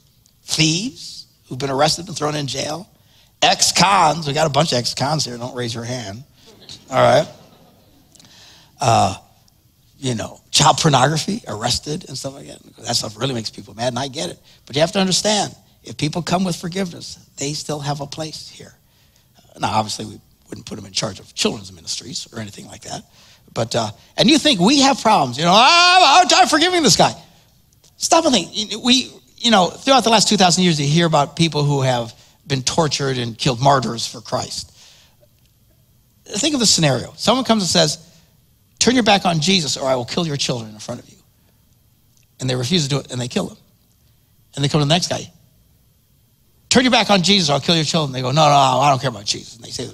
E: thieves who've been arrested and thrown in jail, ex cons. We got a bunch of ex cons here, don't raise your hand. All right. Uh, you know, child pornography, arrested and stuff like that. That stuff really makes people mad, and I get it. But you have to understand if people come with forgiveness, they still have a place here. Now, obviously, we wouldn't put them in charge of children's ministries or anything like that. But, uh, and you think we have problems, you know, oh, I'm hard forgiving this guy. Stop and think. We, you know, throughout the last 2,000 years, you hear about people who have been tortured and killed martyrs for Christ. Think of the scenario. Someone comes and says, Turn your back on Jesus, or I will kill your children in front of you. And they refuse to do it, and they kill them. And they come to the next guy, Turn your back on Jesus, or I'll kill your children. They go, No, no, I don't care about Jesus. And they say,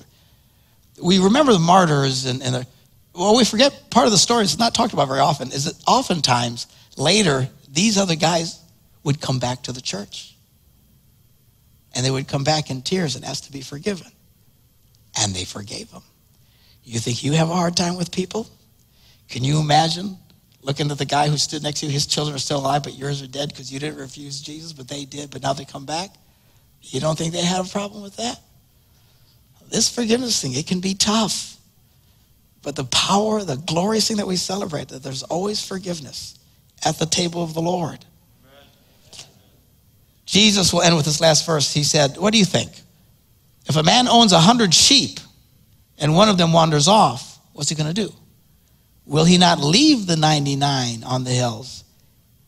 E: We remember the martyrs, and, and well, we forget part of the story, it's not talked about very often, is that oftentimes later, these other guys would come back to the church. And they would come back in tears and ask to be forgiven. And they forgave them. You think you have a hard time with people? Can you imagine looking at the guy who stood next to you? His children are still alive, but yours are dead because you didn't refuse Jesus, but they did, but now they come back? You don't think they had a problem with that? This forgiveness thing, it can be tough. But the power, the glorious thing that we celebrate, that there's always forgiveness at the table of the Lord. Jesus will end with this last verse. He said, What do you think? If a man owns a hundred sheep and one of them wanders off, what's he going to do? Will he not leave the 99 on the hills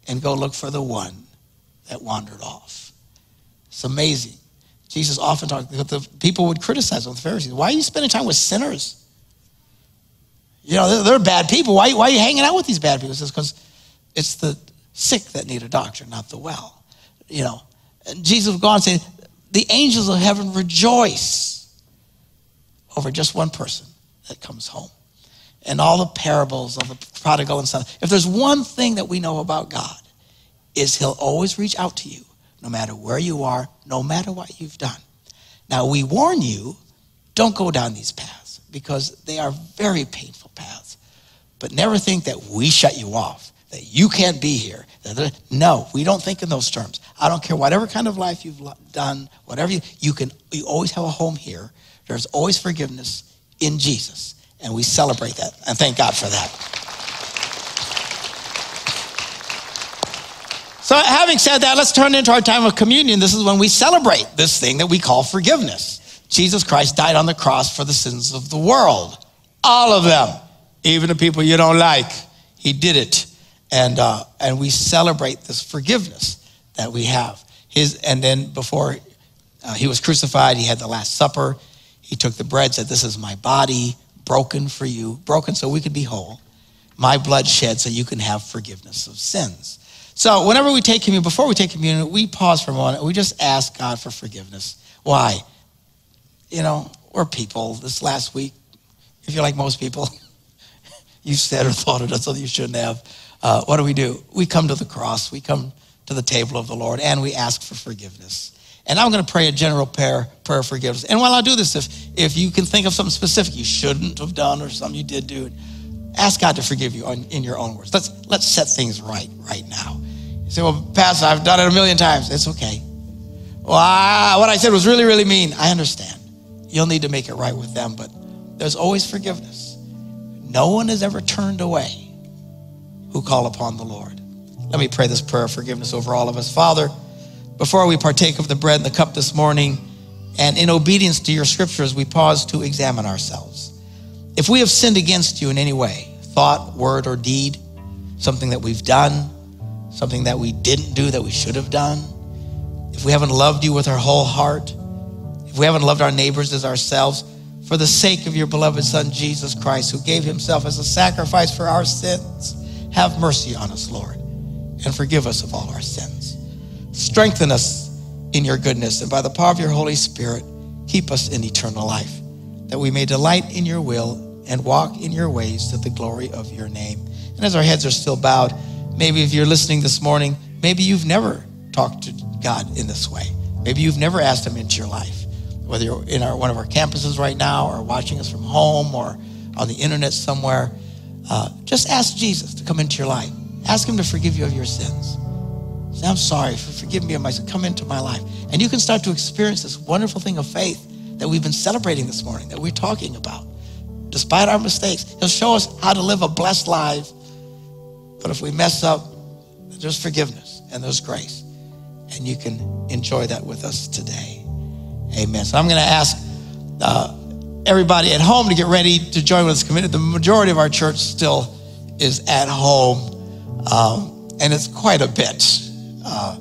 E: and go look for the one that wandered off? It's amazing. Jesus often talked, the people would criticize him, the Pharisees. Why are you spending time with sinners? You know, they're, they're bad people. Why, why are you hanging out with these bad people? Says, because it's the sick that need a doctor, not the well. You know, and Jesus would go on say, the angels of heaven rejoice over just one person that comes home. And all the parables of the prodigal and son. If there's one thing that we know about God, is he'll always reach out to you, no matter where you are, no matter what you've done. Now we warn you, don't go down these paths because they are very painful paths. But never think that we shut you off that you can't be here. No, we don't think in those terms. I don't care whatever kind of life you've done, whatever you, you can, you always have a home here. There's always forgiveness in Jesus. And we celebrate that. And thank God for that. So, having said that, let's turn into our time of communion. This is when we celebrate this thing that we call forgiveness. Jesus Christ died on the cross for the sins of the world, all of them, even the people you don't like. He did it, and uh, and we celebrate this forgiveness that we have. His and then before uh, he was crucified, he had the Last Supper. He took the bread, said, "This is my body, broken for you, broken so we could be whole. My blood shed so you can have forgiveness of sins." So whenever we take communion, before we take communion, we pause for a moment and we just ask God for forgiveness. Why? You know, we're people. This last week, if you're like most people, you said or thought or done something you shouldn't have. Uh, what do we do? We come to the cross. We come to the table of the Lord and we ask for forgiveness. And I'm going to pray a general prayer, prayer of forgiveness. And while I do this, if, if you can think of something specific you shouldn't have done or something you did do, ask God to forgive you on, in your own words. Let's, let's set things right right now. You say, well, Pastor, I've done it a million times. It's okay. Well, I, what I said was really, really mean. I understand. You'll need to make it right with them, but there's always forgiveness. No one is ever turned away who call upon the Lord. Let me pray this prayer of forgiveness over all of us. Father, before we partake of the bread and the cup this morning, and in obedience to your scriptures, we pause to examine ourselves. If we have sinned against you in any way, thought, word, or deed, something that we've done, something that we didn't do that we should have done, if we haven't loved you with our whole heart, if we haven't loved our neighbors as ourselves, for the sake of your beloved Son, Jesus Christ, who gave himself as a sacrifice for our sins, have mercy on us, Lord, and forgive us of all our sins. Strengthen us in your goodness, and by the power of your Holy Spirit, keep us in eternal life, that we may delight in your will and walk in your ways to the glory of your name. And as our heads are still bowed, maybe if you're listening this morning, maybe you've never talked to God in this way. Maybe you've never asked him into your life, whether you're in our, one of our campuses right now or watching us from home or on the internet somewhere. Uh, just ask Jesus to come into your life. Ask him to forgive you of your sins. Say, I'm sorry, for forgive me of my sin. Come into my life. And you can start to experience this wonderful thing of faith that we've been celebrating this morning, that we're talking about. Despite our mistakes, he'll show us how to live a blessed life. But if we mess up, there's forgiveness and there's grace. And you can enjoy that with us today. Amen. So I'm going to ask uh, everybody at home to get ready to join with us committed. The majority of our church still is at home, um, and it's quite a bit. Uh,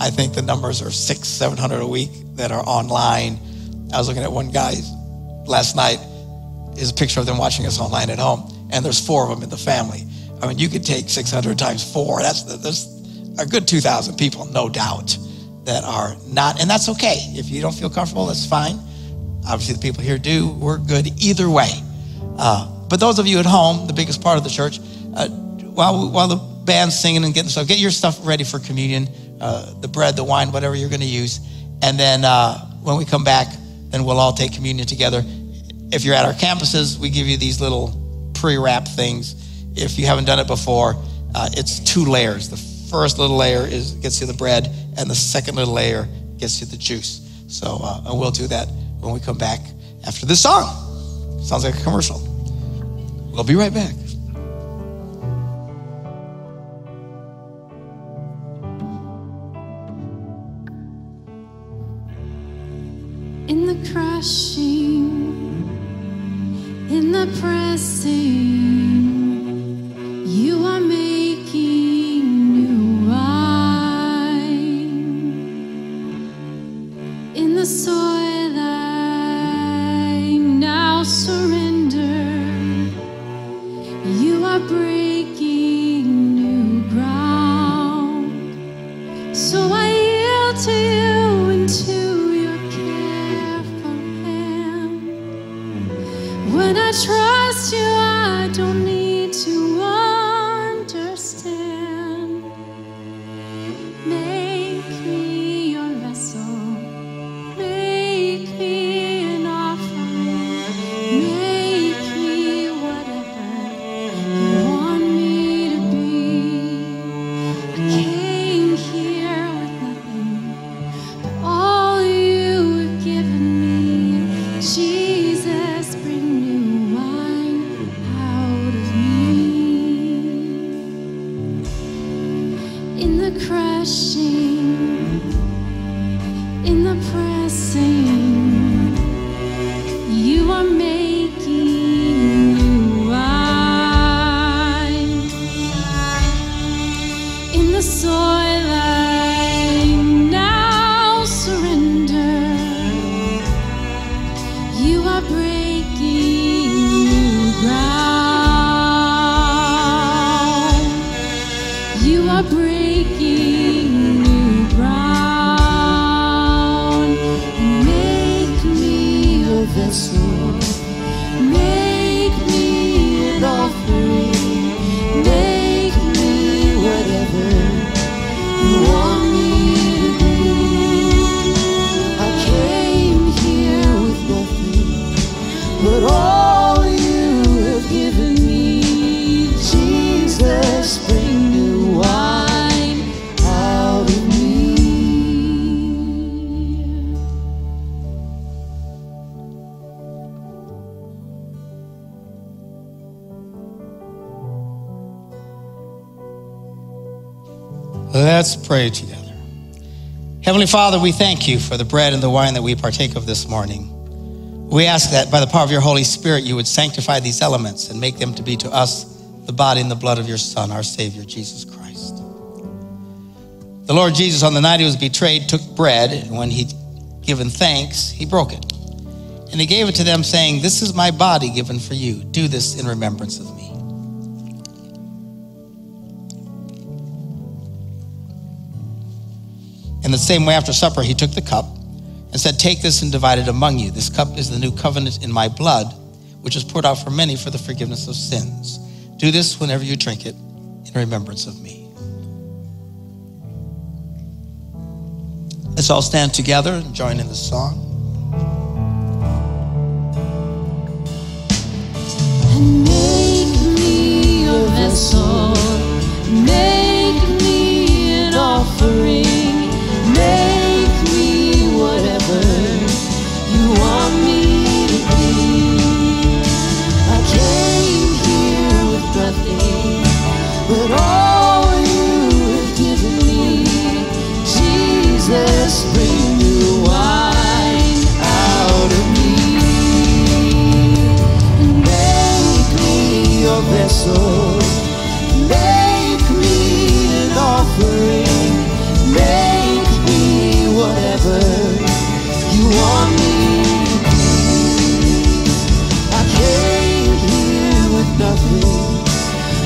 E: I think the numbers are six, seven hundred a week that are online. I was looking at one guy last night. Is a picture of them watching us online at home, and there's four of them in the family. I mean, you could take 600 times four. That's that's a good 2,000 people, no doubt, that are not, and that's okay. If you don't feel comfortable, that's fine. Obviously, the people here do. We're good either way. Uh, but those of you at home, the biggest part of the church, uh, while while the band's singing and getting stuff, get your stuff ready for communion, uh, the bread, the wine, whatever you're going to use, and then uh, when we come back, then we'll all take communion together. If you're at our campuses, we give you these little pre-wrap things. If you haven't done it before, uh, it's two layers. The first little layer is gets you the bread, and the second little layer gets you the juice. So, uh, we'll do that when we come back after this song. Sounds like a commercial. We'll be right back.
F: In the pressing,
E: Heavenly Father, we thank you for the bread and the wine that we partake of this morning. We ask that by the power of your Holy Spirit, you would sanctify these elements and make them to be to us the body and the blood of your Son, our Savior, Jesus Christ. The Lord Jesus, on the night he was betrayed, took bread, and when he'd given thanks, he broke it. And he gave it to them, saying, This is my body given for you. Do this in remembrance of me. In the same way, after supper, he took the cup and said, Take this and divide it among you. This cup is the new covenant in my blood, which is poured out for many for the forgiveness of sins. Do this whenever you drink it in remembrance of me. Let's all stand together and join in the song.
A: Make me a vessel.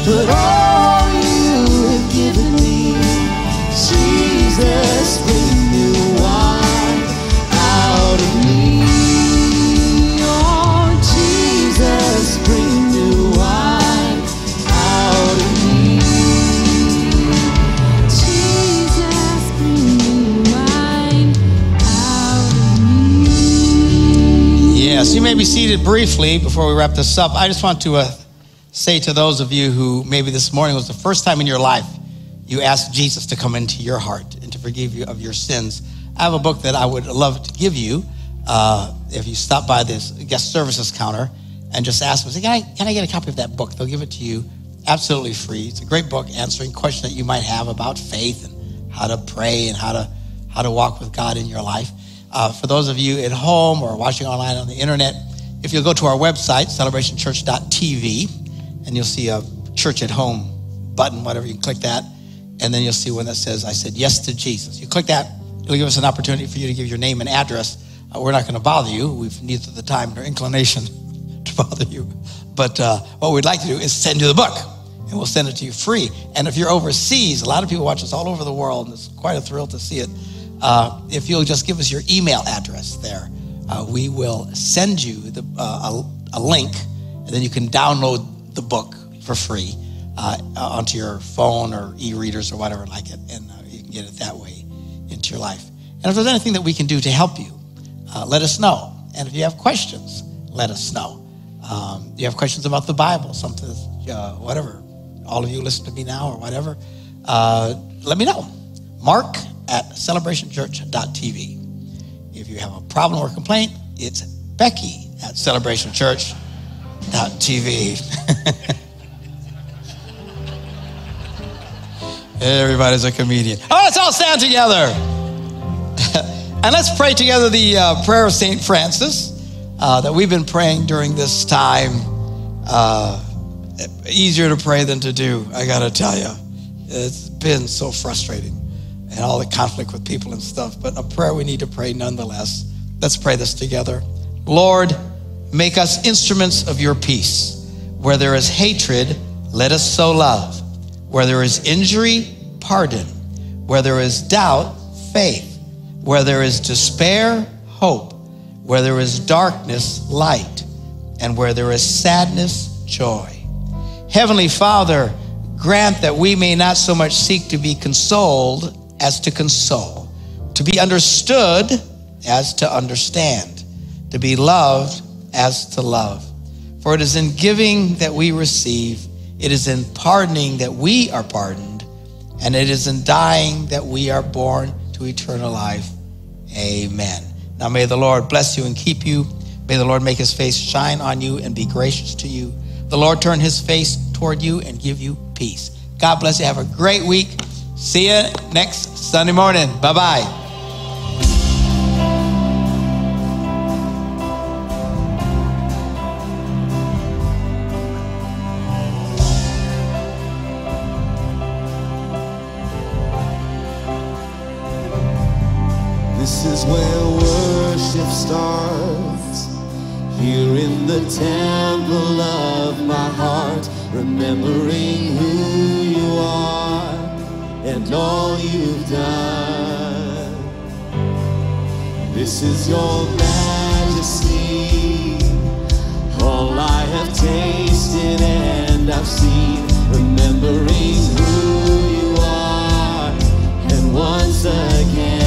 A: But all you have given me. Jesus, bring new wine out of me.
E: Yes, you may be seated briefly before we wrap this up. I just want to uh, say to those of you who maybe this morning was the first time in your life you asked Jesus to come into your heart and to forgive you of your sins. I have a book that I would love to give you uh, if you stop by this guest services counter and just ask them, say, can I, can I get a copy of that book? They'll give it to you absolutely free. It's a great book answering questions that you might have about faith and how to pray and how to, how to walk with God in your life. Uh, for those of you at home or watching online on the internet, if you'll go to our website, celebrationchurch.tv, and you'll see a church at home button, whatever, you click that, and then you'll see one that says, I said yes to Jesus. You click that, it'll give us an opportunity for you to give your name and address. Uh, we're not going to bother you. We've neither the time nor inclination to bother you. But uh, what we'd like to do is send you the book, and we'll send it to you free. And if you're overseas, a lot of people watch us all over the world, and it's quite a thrill to see it. Uh, if you'll just give us your email address there, uh, we will send you the, uh, a, a link, and then you can download the book for free uh, onto your phone or e-readers or whatever like it, and uh, you can get it that way into your life. And if there's anything that we can do to help you, uh, let us know. And if you have questions, let us know. Um, you have questions about the Bible, something, uh, whatever. All of you listen to me now or whatever. Uh, let me know. Mark at celebrationchurch.tv. If you have a problem or complaint, it's Becky at celebrationchurch.tv. Everybody's a comedian. Oh, let's all stand together. and let's pray together the uh, prayer of St. Francis uh, that we've been praying during this time. Uh, easier to pray than to do, I got to tell you. It's been so frustrating and all the conflict with people and stuff, but a prayer we need to pray nonetheless. Let's pray this together. Lord, make us instruments of your peace. Where there is hatred, let us sow love. Where there is injury, pardon. Where there is doubt, faith. Where there is despair, hope. Where there is darkness, light. And where there is sadness, joy. Heavenly Father, grant that we may not so much seek to be consoled as to console, to be understood as to understand, to be loved as to love. For it is in giving that we receive, it is in pardoning that we are pardoned, and it is in dying that we are born to eternal life. Amen. Now may the Lord bless you and keep you. May the Lord make his face shine on you and be gracious to you. The Lord turn his face toward you and give you peace. God bless you. Have a great week. See you next Sunday morning. Bye bye.
A: The temple of my heart, remembering who you are and all you've done. This is your majesty, all I have tasted and I've seen, remembering who you are, and once again.